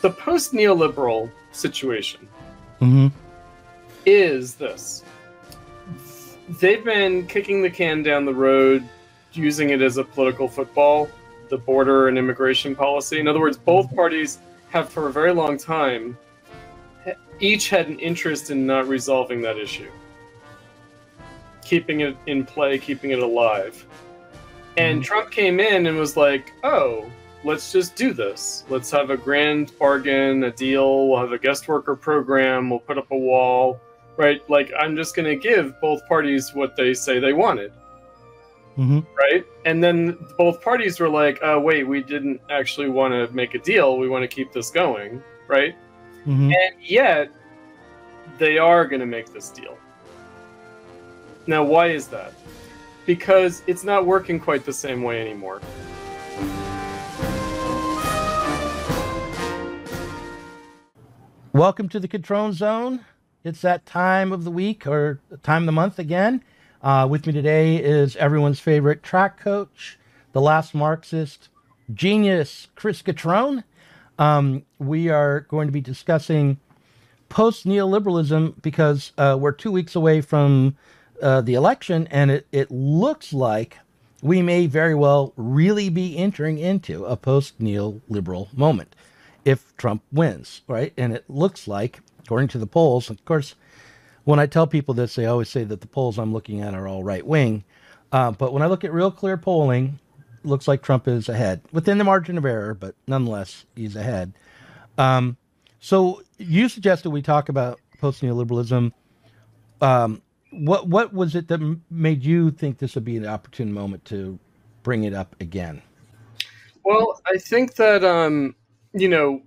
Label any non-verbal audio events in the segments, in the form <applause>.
the post neoliberal situation Mm-hmm. is this they've been kicking the can down the road using it as a political football the border and immigration policy in other words both parties have for a very long time each had an interest in not resolving that issue keeping it in play keeping it alive and Mhm. trump came in and was like oh let's just do this. Let's have a grand bargain a deal. We'll have a guest worker program. We'll put up a wall right? Like i'm just going to give both parties what they say they wanted Mm-hmm. right? And then both parties were like uh, wait we didn't actually want to make a deal. We want to keep this going right? Mm-hmm. and yet they are going to make this deal. Now why is that? Because it's not working quite the same way anymore Welcome to the Control Zone. It's that time of the week or time of the month again. Uh, with me today is everyone's favorite track coach, the last Marxist genius, Chris Cutrone. Um, we are going to be discussing post neoliberalism because uh, we're two weeks away from uh, the election, and it, it looks like we may very well really be entering into a post neoliberal moment if Trump wins, right? And it looks like, according to the polls, of course, when I tell people this, they always say that the polls I'm looking at are all right wing. Uh, but when I look at real clear polling, looks like Trump is ahead within the margin of error, but nonetheless, he's ahead. Um, so you suggested we talk about post neoliberalism. Um, what what was it that made you think this would be an opportune moment to bring it up again? Well, I think that um, you know,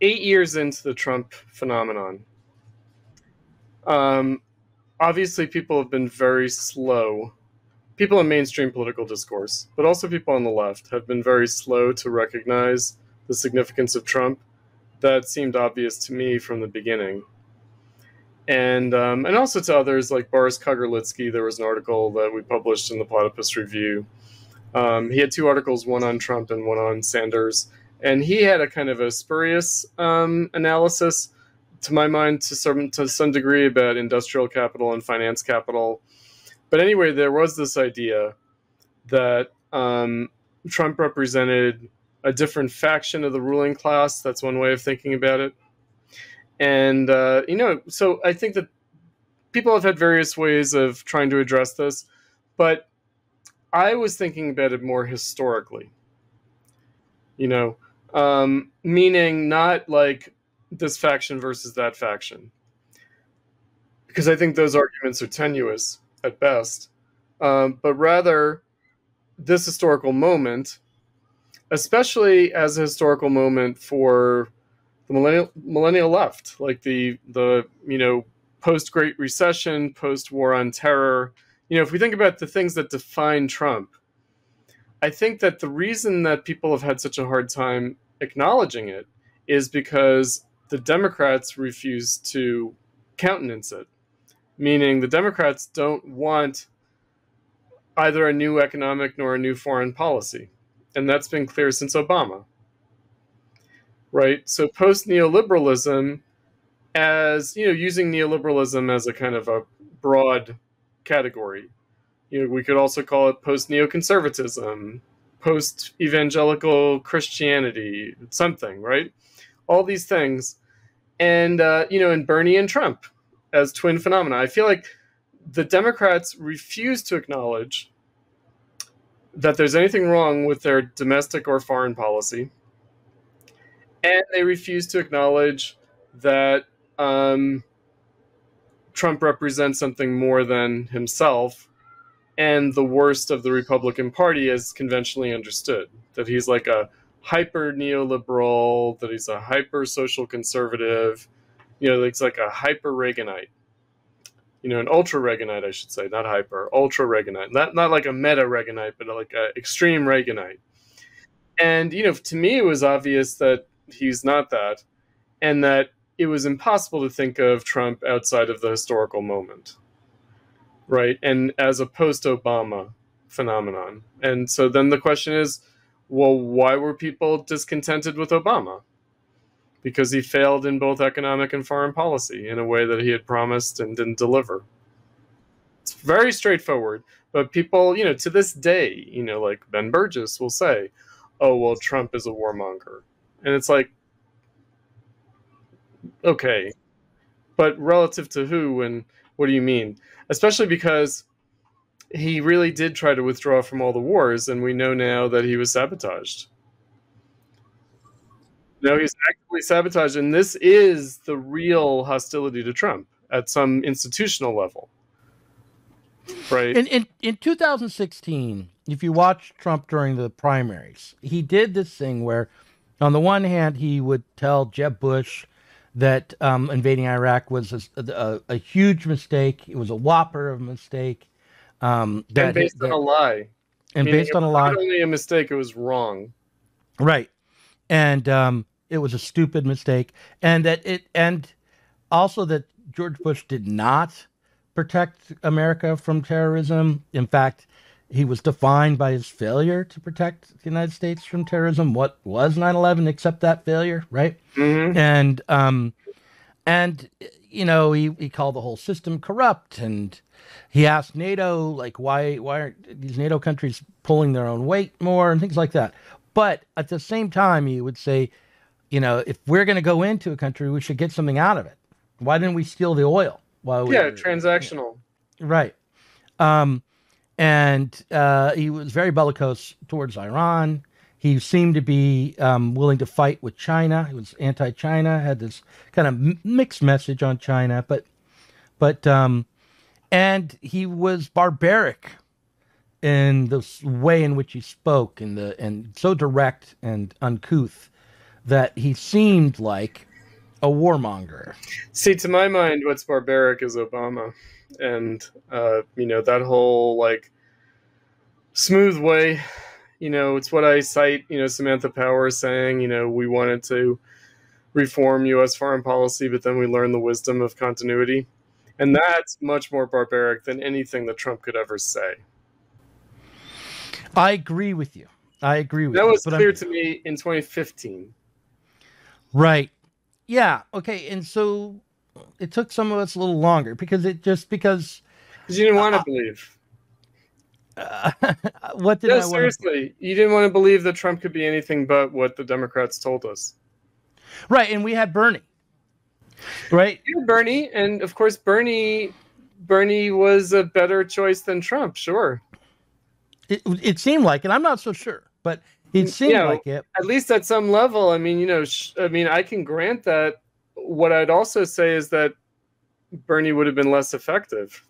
eight years into the Trump phenomenon, um, obviously people have been very slow. People in mainstream political discourse, but also people on the left, have been very slow to recognize the significance of Trump. That seemed obvious to me from the beginning, and um, and also to others like Boris Kagarlitsky. There was an article that we published in the Platypus Review. Um, he had two articles, one on Trump and one on Sanders, and he had a kind of a spurious um, analysis, to my mind, to some to some degree about industrial capital and finance capital. But anyway, there was this idea that um, Trump represented a different faction of the ruling class. That's one way of thinking about it. And uh, you know, so I think that people have had various ways of trying to address this, but I was thinking about it more historically. You know, um, meaning not like this faction versus that faction, because I think those arguments are tenuous at best, um, but rather this historical moment, especially as a historical moment for the millennial millennial left, like the the you know post Great Recession, post War on Terror. You know, if we think about the things that define Trump, I think that the reason that people have had such a hard time acknowledging it is because the Democrats refuse to countenance it. Meaning, the Democrats don't want either a new economic nor a new foreign policy. And that's been clear since Obama. Right? So, post neoliberalism, as you know, using neoliberalism as a kind of a broad category, you know, we could also call it post neoconservatism, post evangelical Christianity, something, right? All these things. And, uh, you know, and Bernie and Trump as twin phenomena. I feel like the Democrats refuse to acknowledge that there's anything wrong with their domestic or foreign policy. And they refuse to acknowledge that um, Trump represents something more than himself and the worst of the Republican Party as conventionally understood. That he's like a hyper neoliberal, that he's a hyper social conservative, you know, it's like a hyper Reaganite. You know, an ultra Reaganite, I should say, not hyper, ultra Reaganite. Not not like a meta Reaganite, but like a extreme Reaganite. And you know, to me, it was obvious that he's not that, and that it was impossible to think of Trump outside of the historical moment, right? And as a post-Obama phenomenon. And so then the question is, well, why were people discontented with Obama? because he failed in both economic and foreign policy in a way that he had promised and didn't deliver. It's very straightforward. But people, you know, to this day, you know, like Ben Burgis will say, oh, well, Trump is a warmonger. And it's like, okay. But relative to who and what do you mean? Especially because he really did try to withdraw from all the wars, and we know now that he was sabotaged. No, he's actively sabotaged, and this is the real hostility to Trump at some institutional level. Right. In, in in 2016, if you watch Trump during the primaries, he did this thing where, on the one hand, he would tell Jeb Bush that um, invading Iraq was a, a, a, huge mistake. It was a whopper of a mistake. Um, that, and based that, on a lie. And Meaning based on a lie. Not only a mistake, it was wrong. Right. And um, it was a stupid mistake. And that it and also that George Bush did not protect America from terrorism. In fact, he was defined by his failure to protect the United States from terrorism. What was 9/11 except that failure, right? Mm-hmm. And um, and you know he, he called the whole system corrupt, and he asked NATO like why why aren't these NATO countries pulling their own weight more and things like that. But at the same time, he would say, you know, if we're going to go into a country, we should get something out of it. Why didn't we steal the oil? Why yeah, we, transactional. Right. Um, and uh, he was very bellicose towards Iran. He seemed to be um, willing to fight with China. He was anti-China. Had this kind of mixed message on China, but but um, and he was barbaric in the way in which he spoke, and the and so direct and uncouth that he seemed like a warmonger. See, to my mind, what's barbaric is Obama, and uh, you know that whole like smooth way. You know, it's what I cite. You know, Samantha Power saying, you know, we wanted to reform U.S. foreign policy, but then we learned the wisdom of continuity, and that's much more barbaric than anything that Trump could ever say. I agree with you. I agree with that you. That was clear I'm... to me in 2015. Right. Yeah. Okay. And so it took some of us a little longer because it just because because you didn't want to uh, believe. Uh, <laughs> what did no, I seriously? You didn't want to believe that Trump could be anything but what the Democrats told us. Right, and we had Bernie. Right, yeah, Bernie, and of course Bernie. Bernie was a better choice than Trump. Sure. It, it seemed like, and I'm not so sure, but it seemed like it. At least at some level. I mean, you know, sh- I mean, I can grant that. What I'd also say is that Bernie would have been less effective.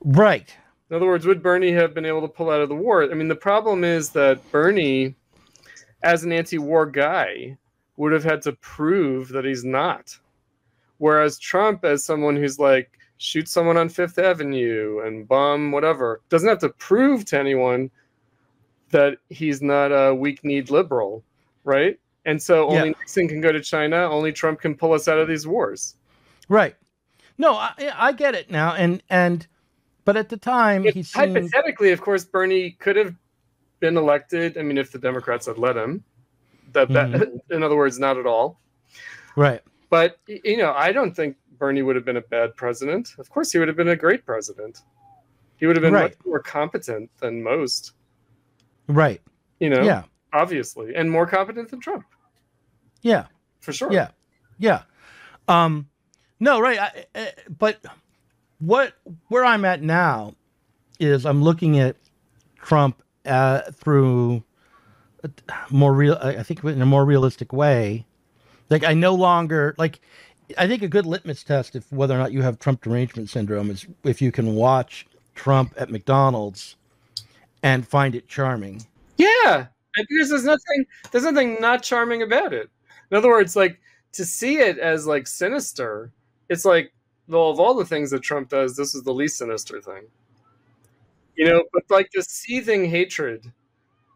Right. In other words, would Bernie have been able to pull out of the war? I mean, the problem is that Bernie, as an anti war guy, would have had to prove that he's not. Whereas Trump, as someone who's like, shoot someone on Fifth Avenue and bomb whatever, doesn't have to prove to anyone that he's not a weak kneed liberal, right? And so only yeah. Nixon can go to China, only Trump can pull us out of these wars. Right. No, I, I get it now. And, and, but at the time, if, he seemed... hypothetically, of course, Bernie could have been elected. I mean, if the Democrats had let him, that, mm-hmm. that <laughs> in other words, not at all. Right. But you know, I don't think Bernie would have been a bad president. Of course, he would have been a great president. He would have been right. much more competent than most. Right. You know. Yeah. Obviously, and more competent than Trump. Yeah. For sure. Yeah. Yeah. Um, no, right. I, I, but what where I'm at now is I'm looking at Trump uh, through more real. I think in a more realistic way. Like I no longer like. I think a good litmus test of whether or not you have Trump derangement syndrome is if you can watch Trump at McDonald's and find it charming. Yeah, because there's nothing there's nothing not charming about it. In other words, like to see it as like sinister, it's like well, of all the things that Trump does, this is the least sinister thing. You know, but like the seething hatred,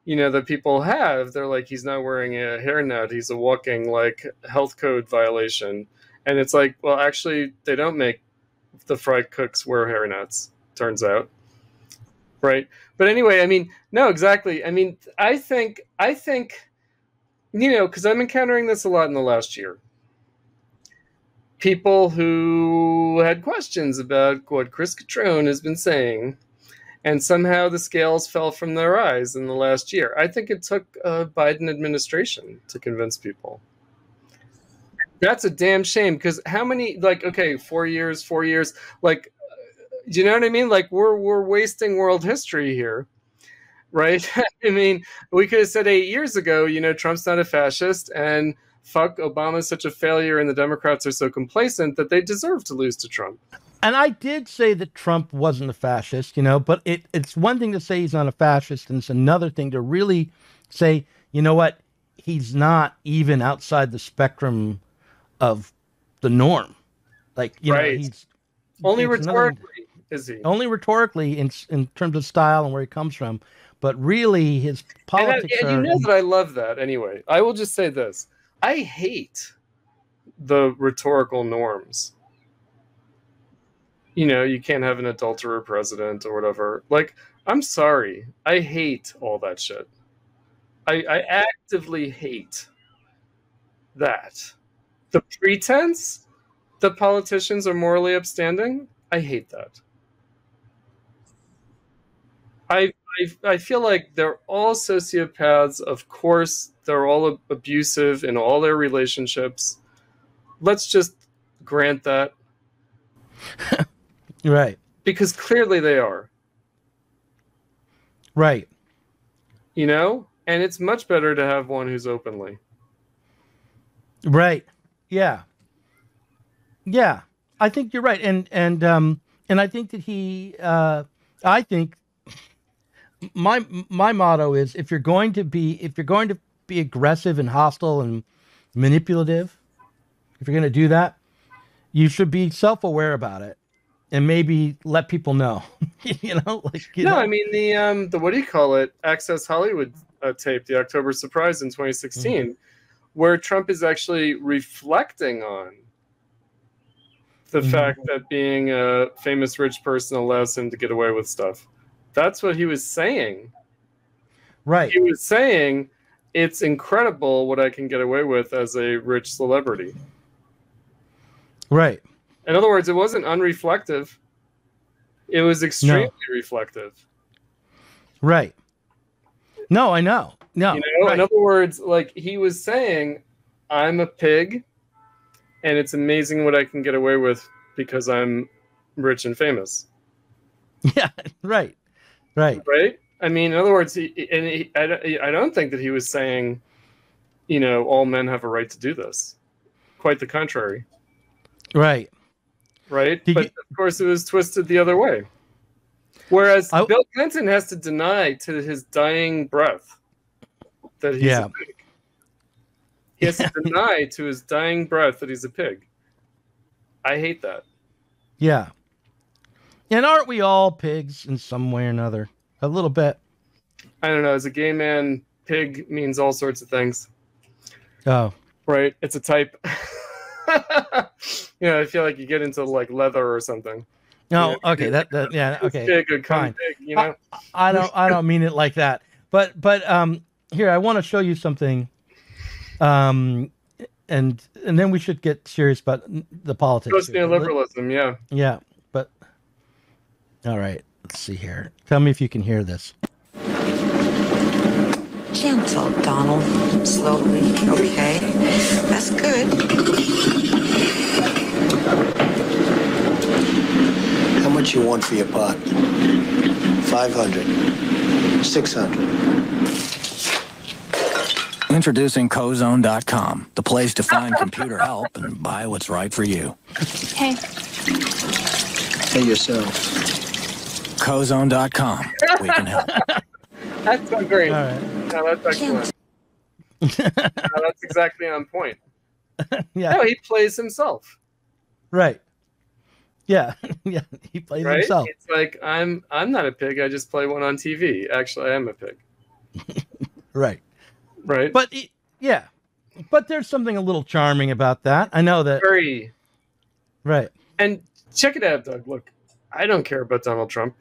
you know, that people have, they're like, he's not wearing a hairnet, he's a walking like health code violation. And it's like, well, actually, they don't make the fried cooks wear hairnets, turns out. Right. But anyway, I mean, no, exactly. I mean, I think, I think, you know, because I'm encountering this a lot in the last year. People who had questions about what Chris Cutrone has been saying, and somehow the scales fell from their eyes in the last year. I think it took a Biden administration to convince people. That's a damn shame because how many like okay, four years, four years, like do you know what I mean? Like we're we're wasting world history here. Right? <laughs> I mean, we could have said eight years ago, you know, Trump's not a fascist and fuck Obama's such a failure and the Democrats are so complacent that they deserve to lose to Trump. And I did say that Trump wasn't a fascist, you know, but it, it's one thing to say he's not a fascist, and it's another thing to really say, you know what, he's not even outside the spectrum of the norm. Like, you Right. know, he's Only another- rhetorically is he. only rhetorically in in terms of style and where he comes from, but really his And, I, politics and you know that I love that anyway. I will just say this. I hate the rhetorical norms. You know, you can't have an adulterer president or whatever. Like, I'm sorry. I hate all that shit. I, I actively hate that. The pretense that politicians are morally upstanding, I hate that. I, I, I feel like they're all sociopaths. Of course, they're all abusive in all their relationships. Let's just grant that <laughs> right, because clearly they are, right. you know? And it's much better to have one who's openly. Right. Yeah. Yeah. I think you're right. And and um and I think that he uh I think my my motto is if you're going to be if you're going to be aggressive and hostile and manipulative, if you're going to do that, you should be self-aware about it and maybe let people know. <laughs> you know, like you no, know? I mean the um the what do you call it? Access Hollywood uh, tape, the October surprise in 2016, where Trump is actually reflecting on the Mhm. fact that being a famous rich person allows him to get away with stuff. That's what he was saying. right. He was saying it's incredible what I can get away with as a rich celebrity. Right. In other words, it wasn't unreflective. It was extremely reflective. Right. No, I know. No. You know, right. in other words, like he was saying, I'm a pig, and it's amazing what I can get away with because I'm rich and famous, <laughs> Yeah, right. Right. right? I mean, in other words, he, and he, I, don't- I don't think that he was saying, you know, all men have a right to do this. Quite the contrary, Right. right? Did but you- of course, it was twisted the other way. Whereas I- Bill Clinton has to deny to his dying breath that he's Yeah. a pig. He has to <laughs> deny to his dying breath that he's a pig. I hate that. Yeah. And aren't we all pigs in some way or another? A little bit. I don't know. As a gay man, pig means all sorts of things, Oh. right? It's a type. <laughs> you know, I feel like you get into like leather or something. No, Yeah. okay. That, that yeah, okay. Pig come fine. pig, you know? I don't I don't mean it like that. But but um here I want to show you something. Um and and then we should get serious about the politics. Neoliberalism, yeah. Yeah, all right. Let's see here. Tell me if you can hear this. Gentle, Donald. Slowly. Okay. That's good. How much you want for your pot? 500. 600. Introducing Cozone.com, the place to find computer help and buy what's right for you. Hey, Hey yourself. Cozone.com, we can help. <laughs> That's so great. All right. No, that's excellent. <laughs> no, that's exactly on point. <laughs> Yeah. No, he plays himself, Right. Yeah. yeah. He plays right? himself. It's like I'm I'm not a pig. I just play one on TV. Actually, I am a pig, Right. right? But it- yeah. But there's something a little charming about that. I know that. very Right. and check it out, Doug. Look, I don't care about Donald Trump.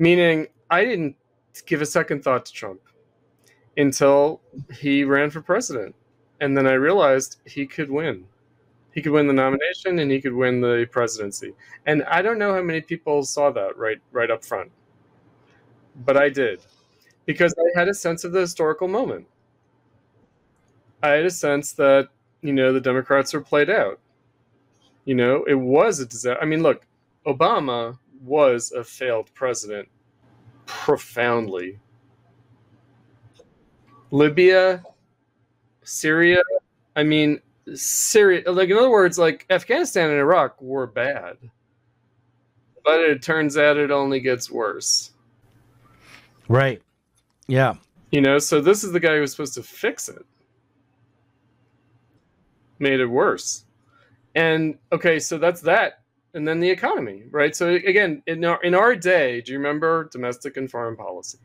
Meaning, I didn't give a second thought to Trump until he ran for president. and then I realized he could win. He could win the nomination and he could win the presidency. And I don't know how many people saw that right right up front. But I did. Because I had a sense of the historical moment. I had a sense that, you know, the Democrats were played out. You know, it was a disaster. I mean, look, Obama was a failed president profoundly. Libya, Syria, I mean, Syria, like in other words, like Afghanistan and Iraq were bad. But it turns out it only gets worse. Right. Yeah. You know, so this is the guy who was supposed to fix it. Made it worse. And okay, so that's that. And then the economy, right? So again, in our, in our day, do you remember domestic and foreign policy?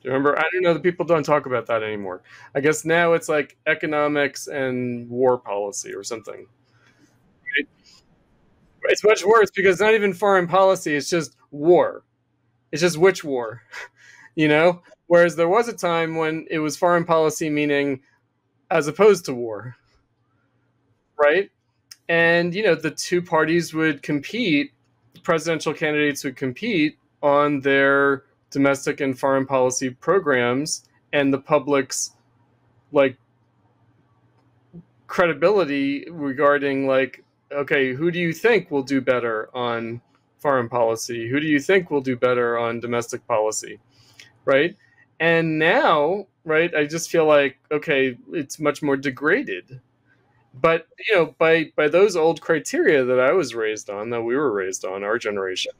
Do you remember? I don't know. The people don't talk about that anymore. I guess now it's like economics and war policy or something. Right? It's much worse because not even foreign policy. It's just war. It's just which war, <laughs> you know? Whereas there was a time when it was foreign policy, meaning as opposed to war, right? And, you know, the two parties would compete, presidential candidates would compete on their domestic and foreign policy programs and the public's like credibility regarding like okay who do you think will do better on foreign policy? Who do you think will do better on domestic policy? Right? And now right i just feel like okay it's much more degraded but you know by by those old criteria that i was raised on that we were raised on our generation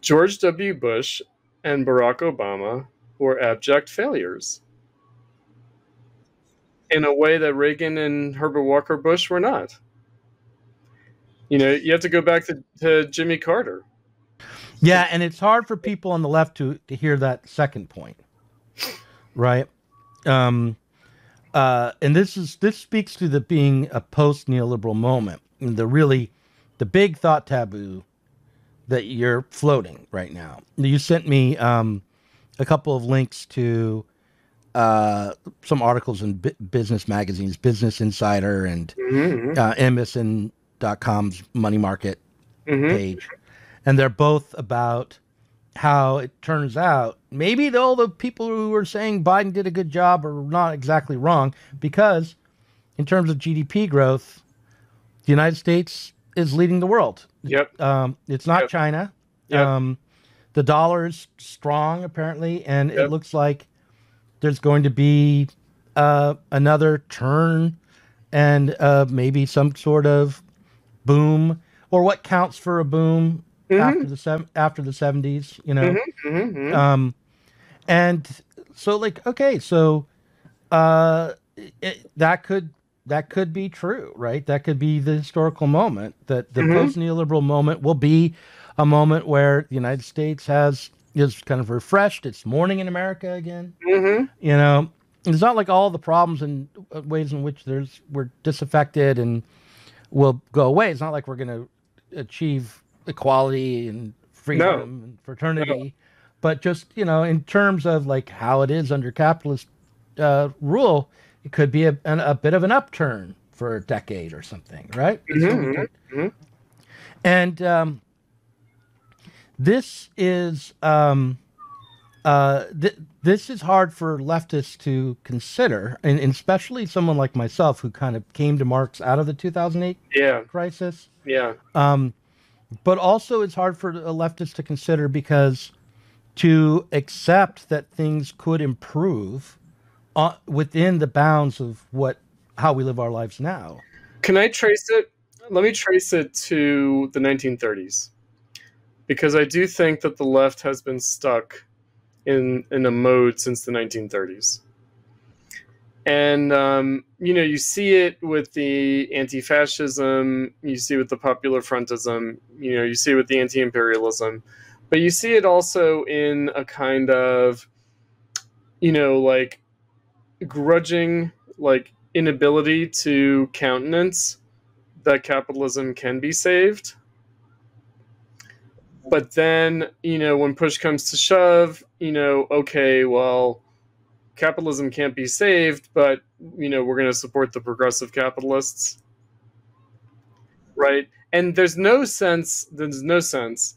George W. Bush and Barack Obama were abject failures in a way that Reagan and Herbert Walker Bush were not. You know, you have to go back to, to Jimmy Carter. Yeah, and it's hard for people on the left to, to hear that second point, right? Um, uh, and this is this speaks to the being a post neoliberal moment, and the really the big thought taboo that you're floating right now. You sent me um, a couple of links to uh, some articles in B- business magazines, Business Insider and mm-hmm. uh, MSN.com's Money Market mm-hmm. page. And they're both about how it turns out maybe all the people who were saying Biden did a good job are not exactly wrong because, in terms of GDP growth, the United States is leading the world. Yep. Um, it's not yep. China. Yep. Um, the dollar is strong apparently, and yep. it looks like there's going to be uh, another turn and uh, maybe some sort of boom, or what counts for a boom mm-hmm. after the se- after the seventies. You know. Mm-hmm, mm-hmm, mm-hmm. Um, and so like okay, so uh, it, that could that could be true, right? That could be the historical moment. That the mm-hmm. post neoliberal moment will be a moment where the United States has is kind of refreshed. It's morning in America again. You know, it's not like all the problems and uh, ways in which there's we're disaffected and will go away. It's not like we're going to achieve equality and freedom no. and fraternity, no. but just you know, in terms of like how it is under capitalist uh, rule it could be a, an, a bit of an upturn for a decade or something, right? Mm-hmm, mm-hmm. And um, this is um, uh, th- this is hard for leftists to consider, and, and, especially someone like myself who kind of came to Marx out of the 2008 yeah. crisis. Yeah. Um, but also, it's hard for a leftist to consider because to accept that things could improve uh, within the bounds of what how we live our lives now. Can I trace it? Let me trace it to the 1930s, because I do think that the left has been stuck in in a mode since the 1930s. And um, you know, you see it with the anti-fascism, you see it with the popular frontism, you know, you see it with the anti-imperialism, but you see it also in a kind of, you know, like grudging like inability to countenance that capitalism can be saved. But then you know when push comes to shove you know okay well capitalism can't be saved, but you know we're going to support the progressive capitalists, right? And there's no sense. There's no sense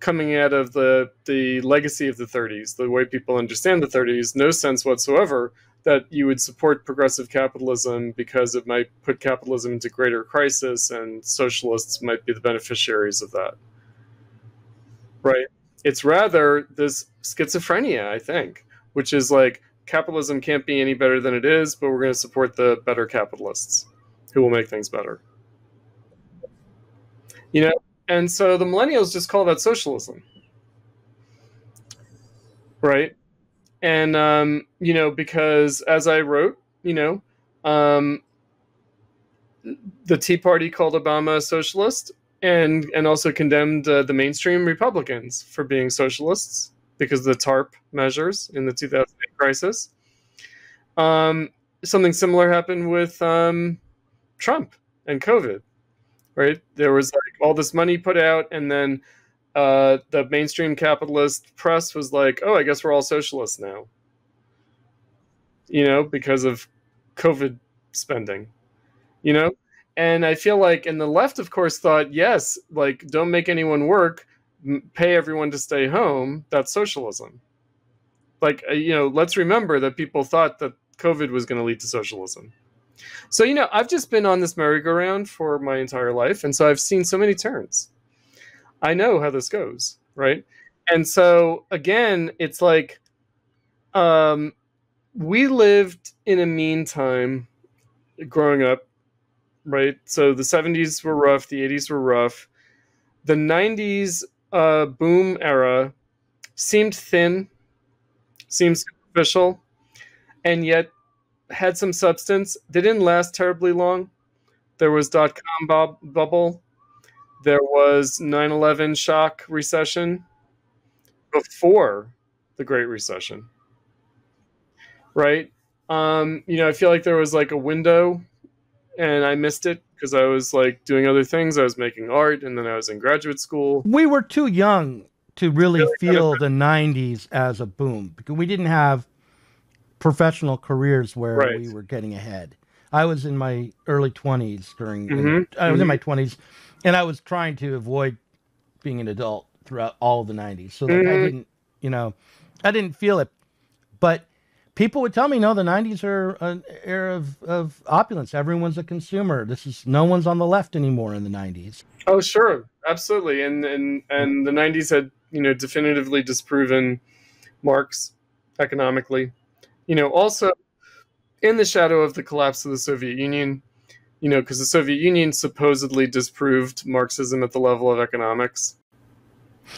coming out of the the legacy of the 30s, the way people understand the 30s. No sense whatsoever that you would support progressive capitalism because it might put capitalism into greater crisis, and socialists might be the beneficiaries of that, right? It's rather this schizophrenia, I think, which is like capitalism can't be any better than it is, but we're going to support the better capitalists who will make things better. You know, and so the millennials just call that socialism. Right? And um, you know, because as I wrote, you know, um, the Tea Party called Obama a socialist and and also condemned uh, the mainstream Republicans for being socialists because the TARP measures in the 2008 crisis. Um, something similar happened with um, Trump and COVID, right? There was like all this money put out, and then uh, the mainstream capitalist press was like, "Oh, I guess we're all socialists now," you know, because of COVID spending, you know. And I feel like, and the left, of course, thought, yes, like don't make anyone work, pay everyone to stay home. That's socialism. Like uh, you know, let's remember that people thought that COVID was going to lead to socialism. So, you know, I've just been on this merry-go-round for my entire life. And so I've seen so many turns. I know how this goes, right? And so, again, it's like um, we lived in a meantime growing up, right? So the 70s were rough, the 80s were rough. The 90s uh, boom era seemed thin, seemed superficial and yet had some substance. They didn't last terribly long. There was dot com bob- bubble. There was 9 11 shock recession before the Great Recession. Right? Um, you know, I feel like there was like a window and I missed it because I was like doing other things. I was making art and then I was in graduate school. We were too young to really, really feel the 90s as a boom because we didn't have professional careers where right. we were getting ahead. I was in my early 20s during mm-hmm. I was mm-hmm. in my 20s and I was trying to avoid being an adult throughout all of the 90s. So like mm-hmm. I didn't, you know, I didn't feel it. But people would tell me no the 90s are an era of, of opulence. Everyone's a consumer. This is no one's on the left anymore in the 90s. Oh, sure. Absolutely. And and and the 90s had, you know, definitively disproven Marx economically you know, also in the shadow of the collapse of the Soviet Union, you know, because the Soviet Union supposedly disproved Marxism at the level of economics.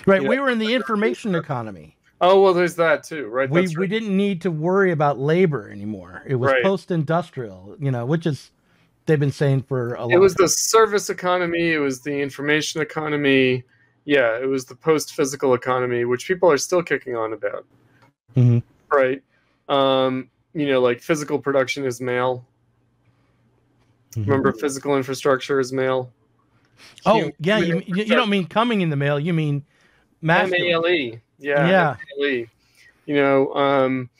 Right. You we know? were in the information economy. Oh well, there's that too, right? We right. we didn't need to worry about labor anymore. It was right. post-industrial, you know, which is they've been saying for a long. Time. It was the service economy. It was the information economy. Yeah, it was the post-physical economy, which people are still kicking on about. Mm-hmm. Right. Um, you know, like physical production is male. Mm-hmm. Remember, physical infrastructure is male. Oh human, yeah, you, you don't mean coming in the mail. You mean M-A-L-E. Yeah. Yeah. You know, um,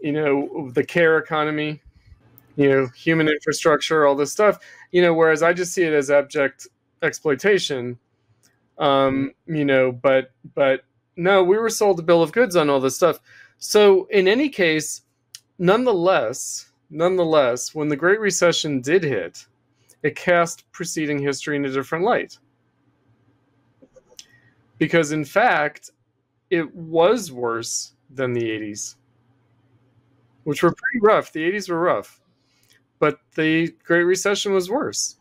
you know the care economy. You know, human infrastructure, all this stuff. You know, whereas I just see it as abject exploitation. Um, you know, but but no, we were sold a bill of goods on all this stuff. So, in any case, nonetheless, nonetheless, when the Great Recession did hit, it cast preceding history in a different light. Because, in fact, it was worse than the 80s, which were pretty rough. The 80s were rough, but the Great Recession was worse.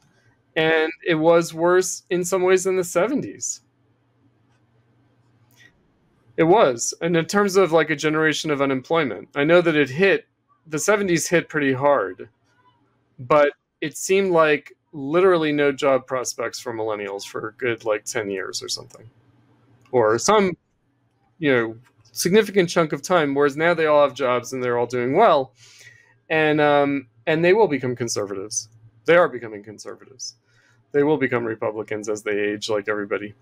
And it was worse in some ways than the 70s. It was. And in terms of like a generation of unemployment, I know that it hit the 70s hit pretty hard, but it seemed like literally no job prospects for millennials for a good like 10 years or something. Or some, you know, significant chunk of time, whereas now they all have jobs and they're all doing well. And um, and they will become conservatives. They are becoming conservatives. They will become Republicans as they age, like everybody.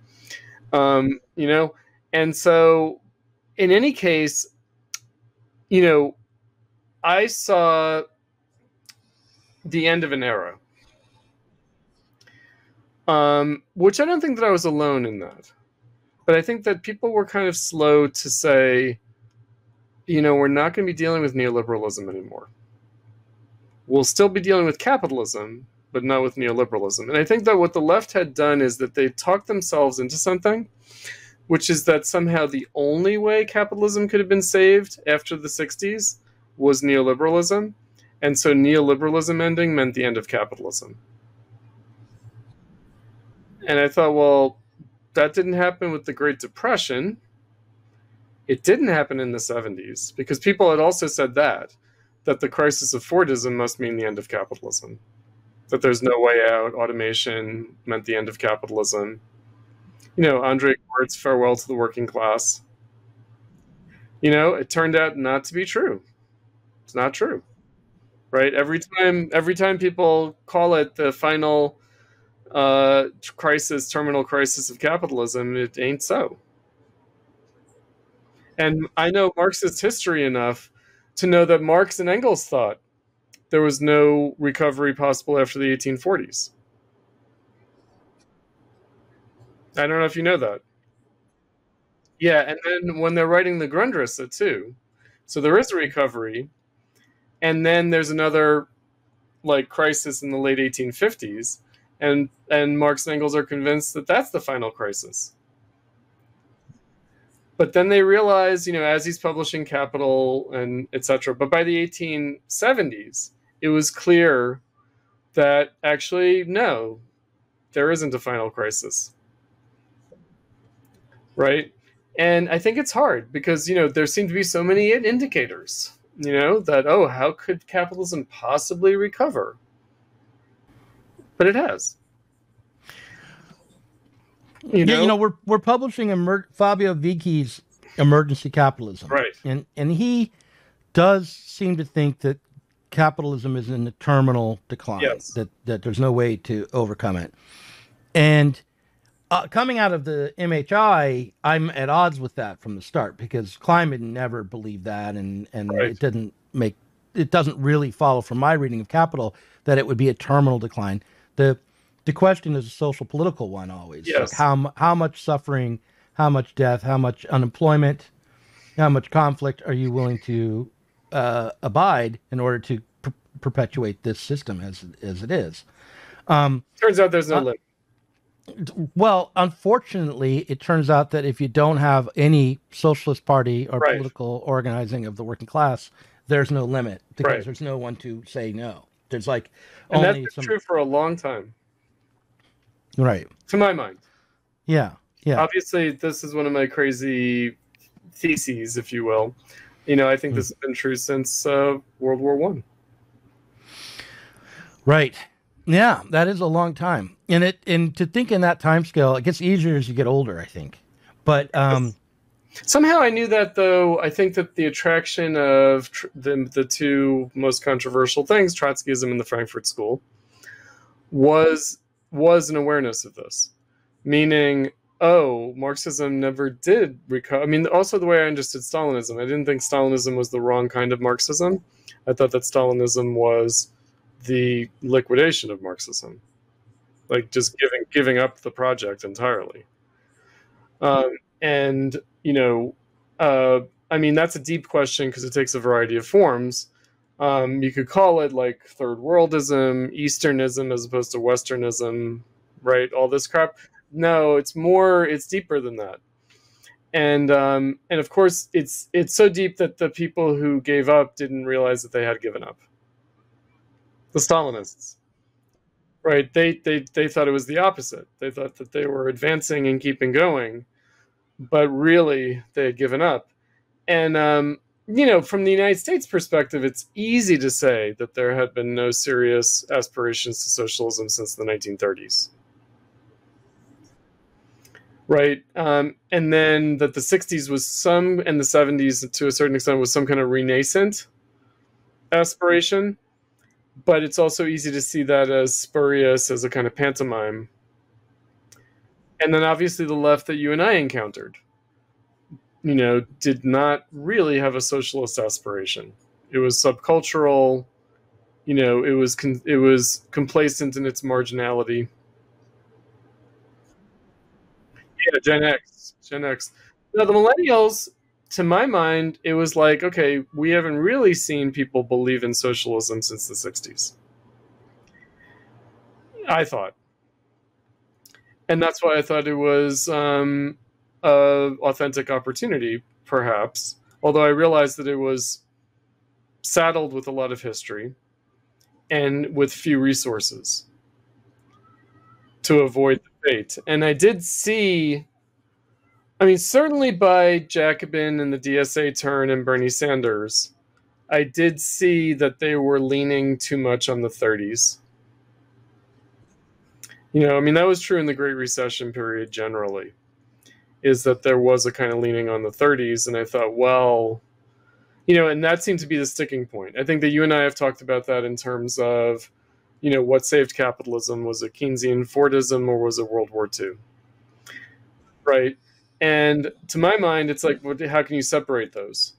Um, you know, and so, in any case, you know, I saw the end of an era. Um, which I don't think that I was alone in that. But I think that people were kind of slow to say, you know, we're not going to be dealing with neoliberalism anymore. We'll still be dealing with capitalism, but not with neoliberalism. And I think that what the left had done is that they talked themselves into something, which is that somehow the only way capitalism could have been saved after the 60s was neoliberalism. And so neoliberalism ending meant the end of capitalism. And I thought, well, that didn't happen with the Great Depression. It didn't happen in the 70s because people had also said that, that the crisis of Fordism must mean the end of capitalism, that there's no way out. Automation meant the end of capitalism. You know, Andre Gorz, farewell to the working class. You know, it turned out not to be true. It's not true. Right? Every time every time people call it the final uh, crisis, terminal crisis of capitalism, it ain't so. And I know Marxist history enough to know that Marx and Engels thought there was no recovery possible after the 1840s. I don't know if you know that. Yeah, and then when they're writing the Grundrisse too, so there is a recovery, and then there's another like crisis in the late 1850s, and and Marx and Engels are convinced that that's the final crisis. But then they realize, you know, as he's publishing Capital and etc. But by the 1870s, it was clear that actually no, there isn't a final crisis, right? And I think it's hard because you know there seem to be so many indicators, you know, that oh, how could capitalism possibly recover? But it has. You know? Yeah, you know, we're we're publishing Emer- Fabio Vighi's Emergency Capitalism, right? And and he does seem to think that capitalism is in the terminal decline. Yes. That that there's no way to overcome it. And uh, coming out of the MHI, I'm at odds with that from the start because Kliman never believed that, and and right. it didn't make it doesn't really follow from my reading of Capital that it would be a terminal decline the the question is a social political one always. Yes. Like how how much suffering, how much death, how much unemployment, how much conflict are you willing to uh, abide in order to per- perpetuate this system as as it is? Um, turns out there's no uh, limit. Well, unfortunately, it turns out that if you don't have any socialist party or right. political organizing of the working class, there's no limit because right. there's no one to say no. There's like and that's been some... true for a long time. Right. To my mind. Yeah. Yeah. Obviously, this is one of my crazy theses, if you will. You know, I think mm. this has been true since uh, World War One. Right. Yeah, that is a long time, and it and to think in that time scale, it gets easier as you get older. I think, but um, Somehow I knew that though. I think that the attraction of tr- the the two most controversial things, Trotskyism and the Frankfurt School, was was an awareness of this, meaning oh, Marxism never did recover. I mean, also the way I understood Stalinism, I didn't think Stalinism was the wrong kind of Marxism. I thought that Stalinism was the liquidation of Marxism, like just giving giving up the project entirely. Um, and you know, uh, I mean, that's a deep question because it takes a variety of forms. Um, you could call it like third worldism, Easternism as opposed to Westernism, right? All this crap. No, it's more, it's deeper than that. And um, and of course, it's it's so deep that the people who gave up didn't realize that they had given up. The Stalinists, right? They they they thought it was the opposite. They thought that they were advancing and keeping going, but really they had given up. And, um, you know, from the United States perspective, it's easy to say that there had been no serious aspirations to socialism since the 1930s. Right. Um, and then that the 60s was some, and the 70s to a certain extent was some kind of renascent aspiration. But it's also easy to see that as spurious, as a kind of pantomime and then obviously the left that you and I encountered, you know, did not really have a socialist aspiration. It was subcultural. You know, it was it was complacent in its marginality. Yeah, Gen X, Gen X. Now the millennials, to my mind, it was like, okay, we haven't really seen people believe in socialism since the '60s. I thought, and that's why I thought it was um, a authentic opportunity, perhaps. Although I realized that it was saddled with a lot of history and with few resources to avoid the fate. And I did see, I mean, certainly by Jacobin and the DSA turn and Bernie Sanders, I did see that they were leaning too much on the 30s. You know, I mean, that was true in the Great Recession period generally, is that there was a kind of leaning on the 30s. And I thought, well, you know, and that seemed to be the sticking point. I think that you and I have talked about that in terms of, you know, what saved capitalism was it Keynesian Fordism or was it World War II? Right. And to my mind, it's like, how can you separate those?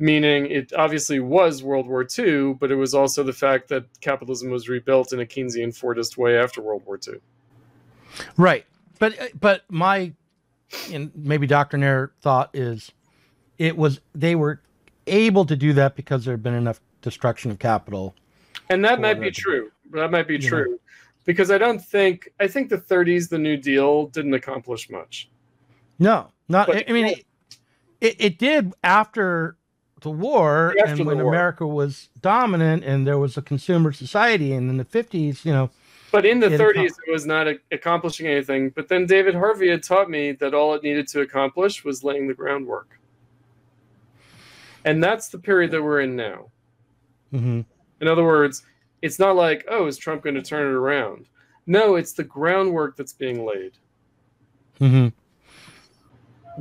Meaning, it obviously was World War II, but it was also the fact that capitalism was rebuilt in a Keynesian Fordist way after World War II. Right. But uh, but my and maybe doctrinaire thought is it was they were able to do that because there had been enough destruction of capital. And that might be true. That might be true. Because I don't think I think the 30s, the New Deal, didn't accomplish much. No, not. But- I I mean, it, it, it did after the war, After and the when war. America was dominant, and there was a consumer society, and in the fifties, you know, But in the It 30s, it was not accomplishing anything. But then David Harvey had taught me that all it needed to accomplish was laying the groundwork. And that's the period that we're in now. mhm. In other words, it's not like, oh, is Trump going to turn it around? No, it's the groundwork that's being laid. Mhm.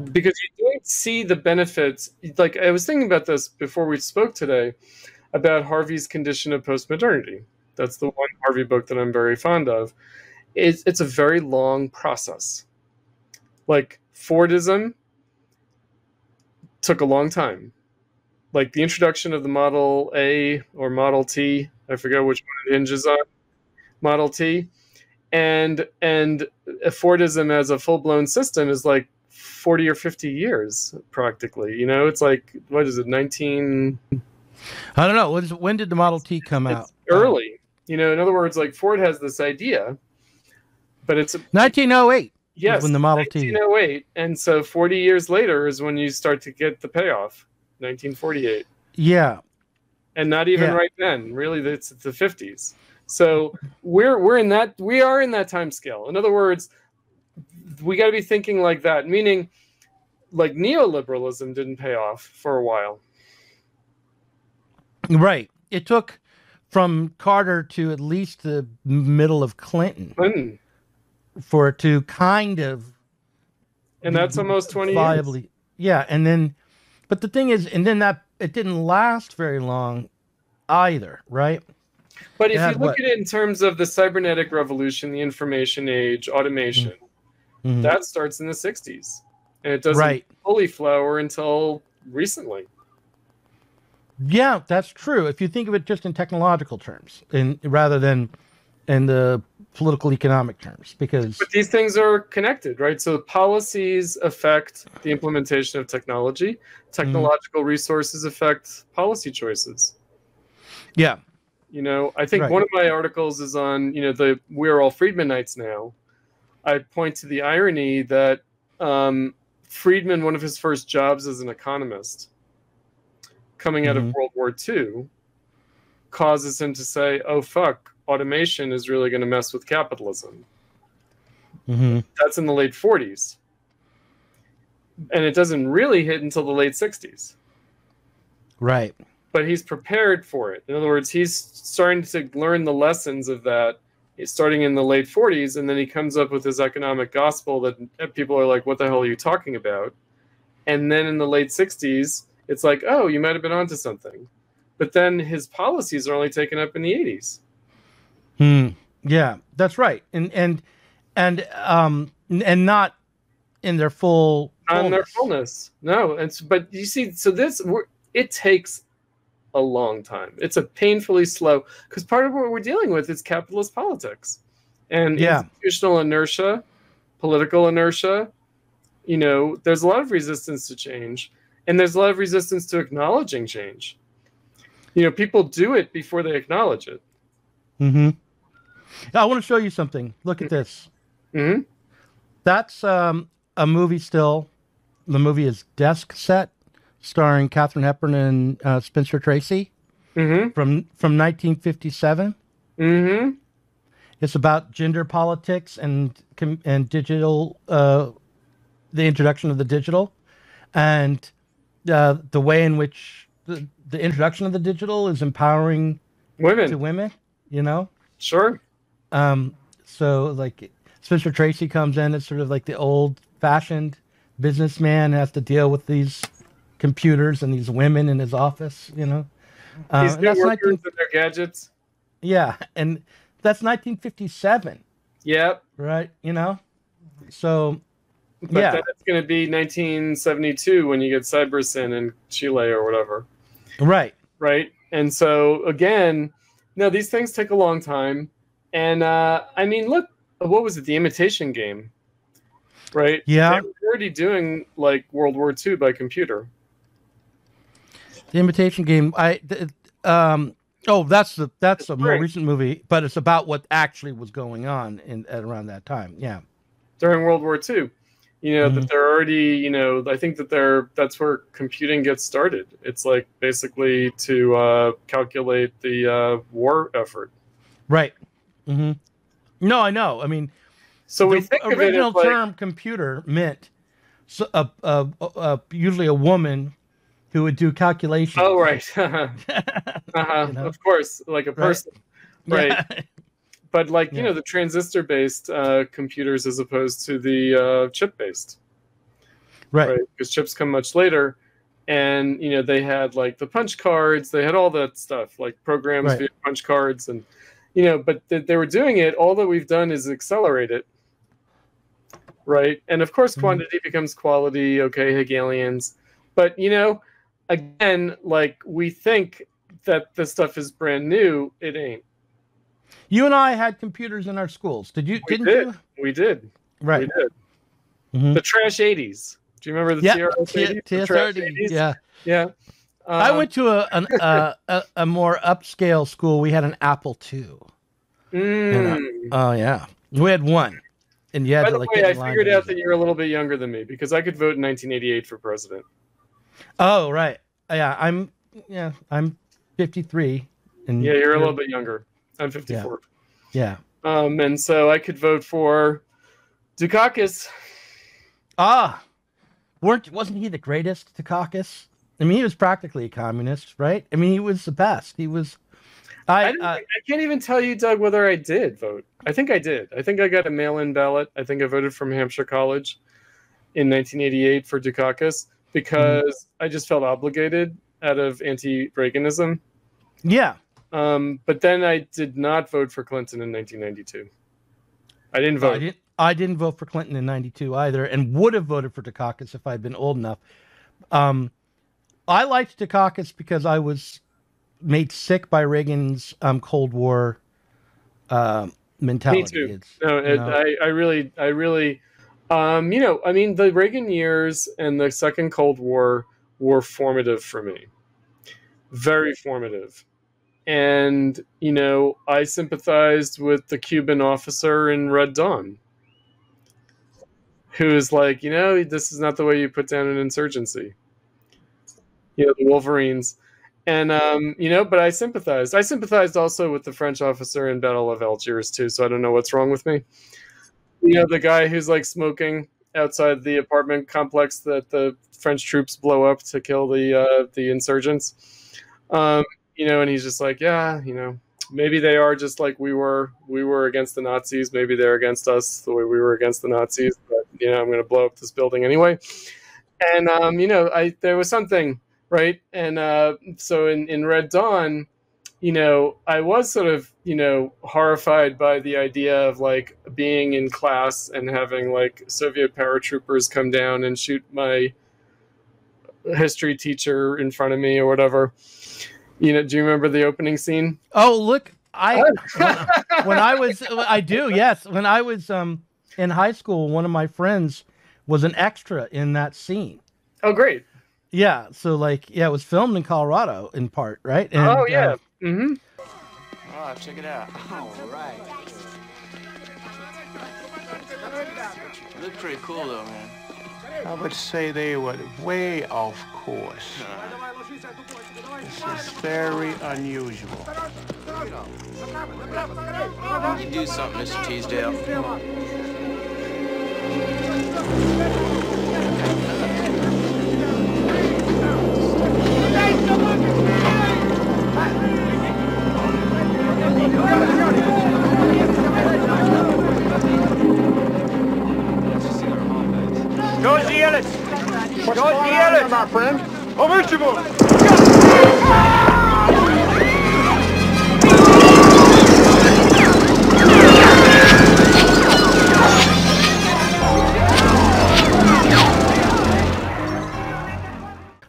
Because you don't see the benefits. Like I was thinking about this before we spoke today about Harvey's condition of postmodernity. That's the one Harvey book that I'm very fond of. It's, it's a very long process. Like Fordism took a long time. Like the introduction of the Model A or Model T, I forget which one it hinges on. Model T, and and Fordism as a full blown system is like 40 or 50 years practically you know it's like what is it 19 I don't know. When, did the Model T come out? it's early you know in other words like ford has this idea but it's 1908. yes when the Model T. 1908 and so 40 years later is when you start to get the payoff 1948 Yeah. and not even Yeah. right then really it's the 50s so we're we're in that we are in that time scale in other words we got to be thinking like that meaning like neoliberalism didn't pay off for a while Right. It took from Carter to at least the middle of Clinton Clinton. for it to kind of and that's almost 20 years. Yeah, and then, but the thing is, and then that it didn't last very long either, right? but if you look but- at it in terms of the cybernetic revolution the information age automation Mhm. that starts in the 60s and it doesn't Right. fully flower until recently Yeah, that's true. If you think of it just in technological terms, and rather than in the political economic terms, because But these things are connected, right? So policies affect the implementation of technology. Technological resources affect policy choices. yeah, You know, I think Right. one of my articles is on, you know, the we're all Friedmanites now. I point to the irony that um, Friedman, one of his first jobs as an economist, coming out Mhm. of World War II, causes him to say, "Oh fuck, automation is really going to mess with capitalism." hmm that's in the late 40s and it doesn't really hit until the late 60s right, but he's prepared for it. In other words he's starting to learn the lessons of that starting in the late 40s and then he comes up with his economic gospel that people are like what the hell are you talking about and then in the late 60s it's like oh you might have been onto something but then his policies are only taken up in the 80s Hmm. Yeah, that's right, and and and um and not in their full on their fullness. fullness. No, it's but you see, so this we're, it takes a long time. It's a painfully slow because part of what we're dealing with is capitalist politics and Yeah. institutional inertia, political inertia. You know, there's a lot of resistance to change, and there's a lot of resistance to acknowledging change. You know, people do it before they acknowledge it. Mm-hmm. I want to show you something. Look at this. Mm-hmm. That's um, a movie still. The movie is Desk Set, starring Katherine Hepburn and uh, Spencer Tracy hmm from from 1957. hmm It's about gender politics and and digital, uh, the introduction of the digital, and uh, the way in which the, the introduction of the digital is empowering Women, to women. You know, sure. um, so like Spencer Tracy comes in as sort of like the old-fashioned businessman has to deal with these computers and these women in his office. You know, uh, These and new that's workers 19, and their gadgets. yeah, and that's 1957, Yep. right? You know, so But Yeah. then it's going to be 1972 when you get Cybersyn in Chile or whatever, right. right? And so again, no, these things take a long time. And uh, I mean, look, what was it? The Imitation Game, right? Yeah. they were already doing like World War II by computer. The Imitation Game. I th- um. Oh, that's the that's a more great. recent movie, but it's about what actually was going on in at around that time. Yeah. during World War II. You know Mhm. that they're already, you know, I think that they're that's where computing gets started. It's like basically to uh, calculate the uh, war effort. Right. hmm No, I know. I mean, So we the think original as like, term computer meant so, a, a, a, usually a woman who would do calculations. oh right, <laughs> uh-huh. <laughs> You know? of course, like a person, <laughs> right? Yeah. But like you know, the transistor-based uh, computers as opposed to the uh, chip-based, right. right? Because chips come much later, and you know they had like the punch cards, they had all that stuff, like programs Right. via punch cards, and you know, but th- they were doing it. All that we've done is accelerate it, right? And of course, Mhm. quantity becomes quality. Okay, Hegelians, but you know, again, like we think that this stuff is brand new. It ain't. You and I had computers in our schools. Did you? We didn't did. you? We did. Right. We did. Mhm. The trash '80s. Do you remember the T- 80s? The trash TSRD. 80s? Yeah. Yeah. I Um, went to a, an, <laughs> uh, a a more upscale school. We had an Apple II. mm. Oh yeah, we had one, and yeah, By the like way, I figured out that you're a little bit younger than me because I could vote in 1988 for president. Oh right, yeah. I'm yeah. I'm 53, and Yeah, you're a little bit younger. I'm 54. Yeah. Um, and so I could vote for Dukakis. Ah, weren't wasn't he the greatest Dukakis? I mean, he was practically a communist, right? I mean, he was the best. He was. I, I, uh, I can't even tell you, Doug, whether I did vote. I think I did. I think I got a mail-in ballot. I think I voted from Hampshire College in 1988 for Dukakis because I just felt obligated out of anti-Reaganism. yeah. Um, but then I did not vote for Clinton in 1992. I didn't I vote. didn't. I didn't vote for Clinton in '92 either, and would have voted for Dukakis if I'd been old enough. Um, I liked Dukakis because I was made sick by Reagan's um, Cold War uh, mentality. Me too. It's, No, you know, I, I really, I really, um, you know, I mean, the Reagan years and the Second Cold War were formative for me, very formative. And you know, I sympathized with the Cuban officer in Red Dawn, who is like, you know, this is not the way you put down an insurgency. You know, the Wolverines. And um, you know, but I sympathized. I sympathized also with the French officer in Battle of Algiers too. So I don't know what's wrong with me. You know, the guy who's like smoking outside the apartment complex that the French troops blow up to kill the uh, the insurgents. Um, you know, and he's just like, yeah, you know, maybe they are just like we were. We were against the Nazis. Maybe they're against us the way we were against the Nazis. But you know, I'm going to blow up this building anyway. And um, you know, I there was something right? And uh, so in, in Red Dawn, you know, I was sort of, you know, horrified by the idea of like being in class and having like Soviet paratroopers come down and shoot my history teacher in front of me or whatever. You know, do you remember the opening scene? Oh, look, I <laughs> when, I was I do yes when I was um in high school, one of my friends was an extra in that scene. Oh, great. Yeah, so like yeah, it was filmed in Colorado in part, right? And, oh, yeah. uh, hmm Oh, check it out. All right. Look pretty cool though, man. I would say they were way off course. This is very unusual. You do something, Mr. Teasdale. George Ellis! George Ellis! my friend?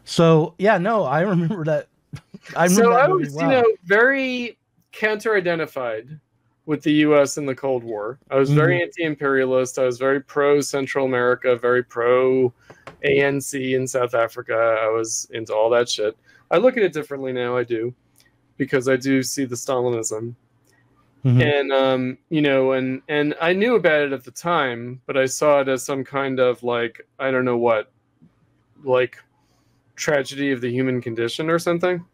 So yeah, no, I remember that. <laughs> I remember So that I was, well. you know, very counter-identified with the U.S. in the Cold War. I was very Mhm. anti-imperialist. I was very pro Central America, very pro ANC in South Africa. I was into all that shit. I look at it differently now. I do because I do see the Stalinism, Mhm. and um, you know, and and I knew about it at the time, but I saw it as some kind of like I don't know what, like tragedy of the human condition or something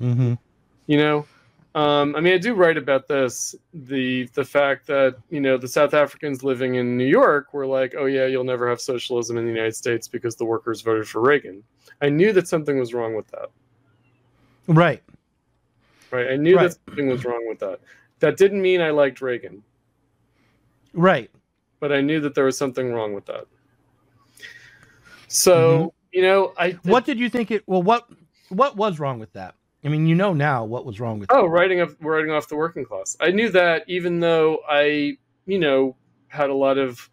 Mhm. you know um, i mean i do write about this the the fact that you know the south africans living in new york were like oh yeah you'll never have socialism in the united states because the workers voted for reagan i knew that something was wrong with that right. right i knew Right. that something was wrong with that that didn't mean i liked reagan Right. but i knew that there was something wrong with that so you know i What did you think it? Well, what what was wrong with that? I mean, you know now what was wrong with. Oh, writing off writing off the working class. I knew that even though I, you know, had a lot of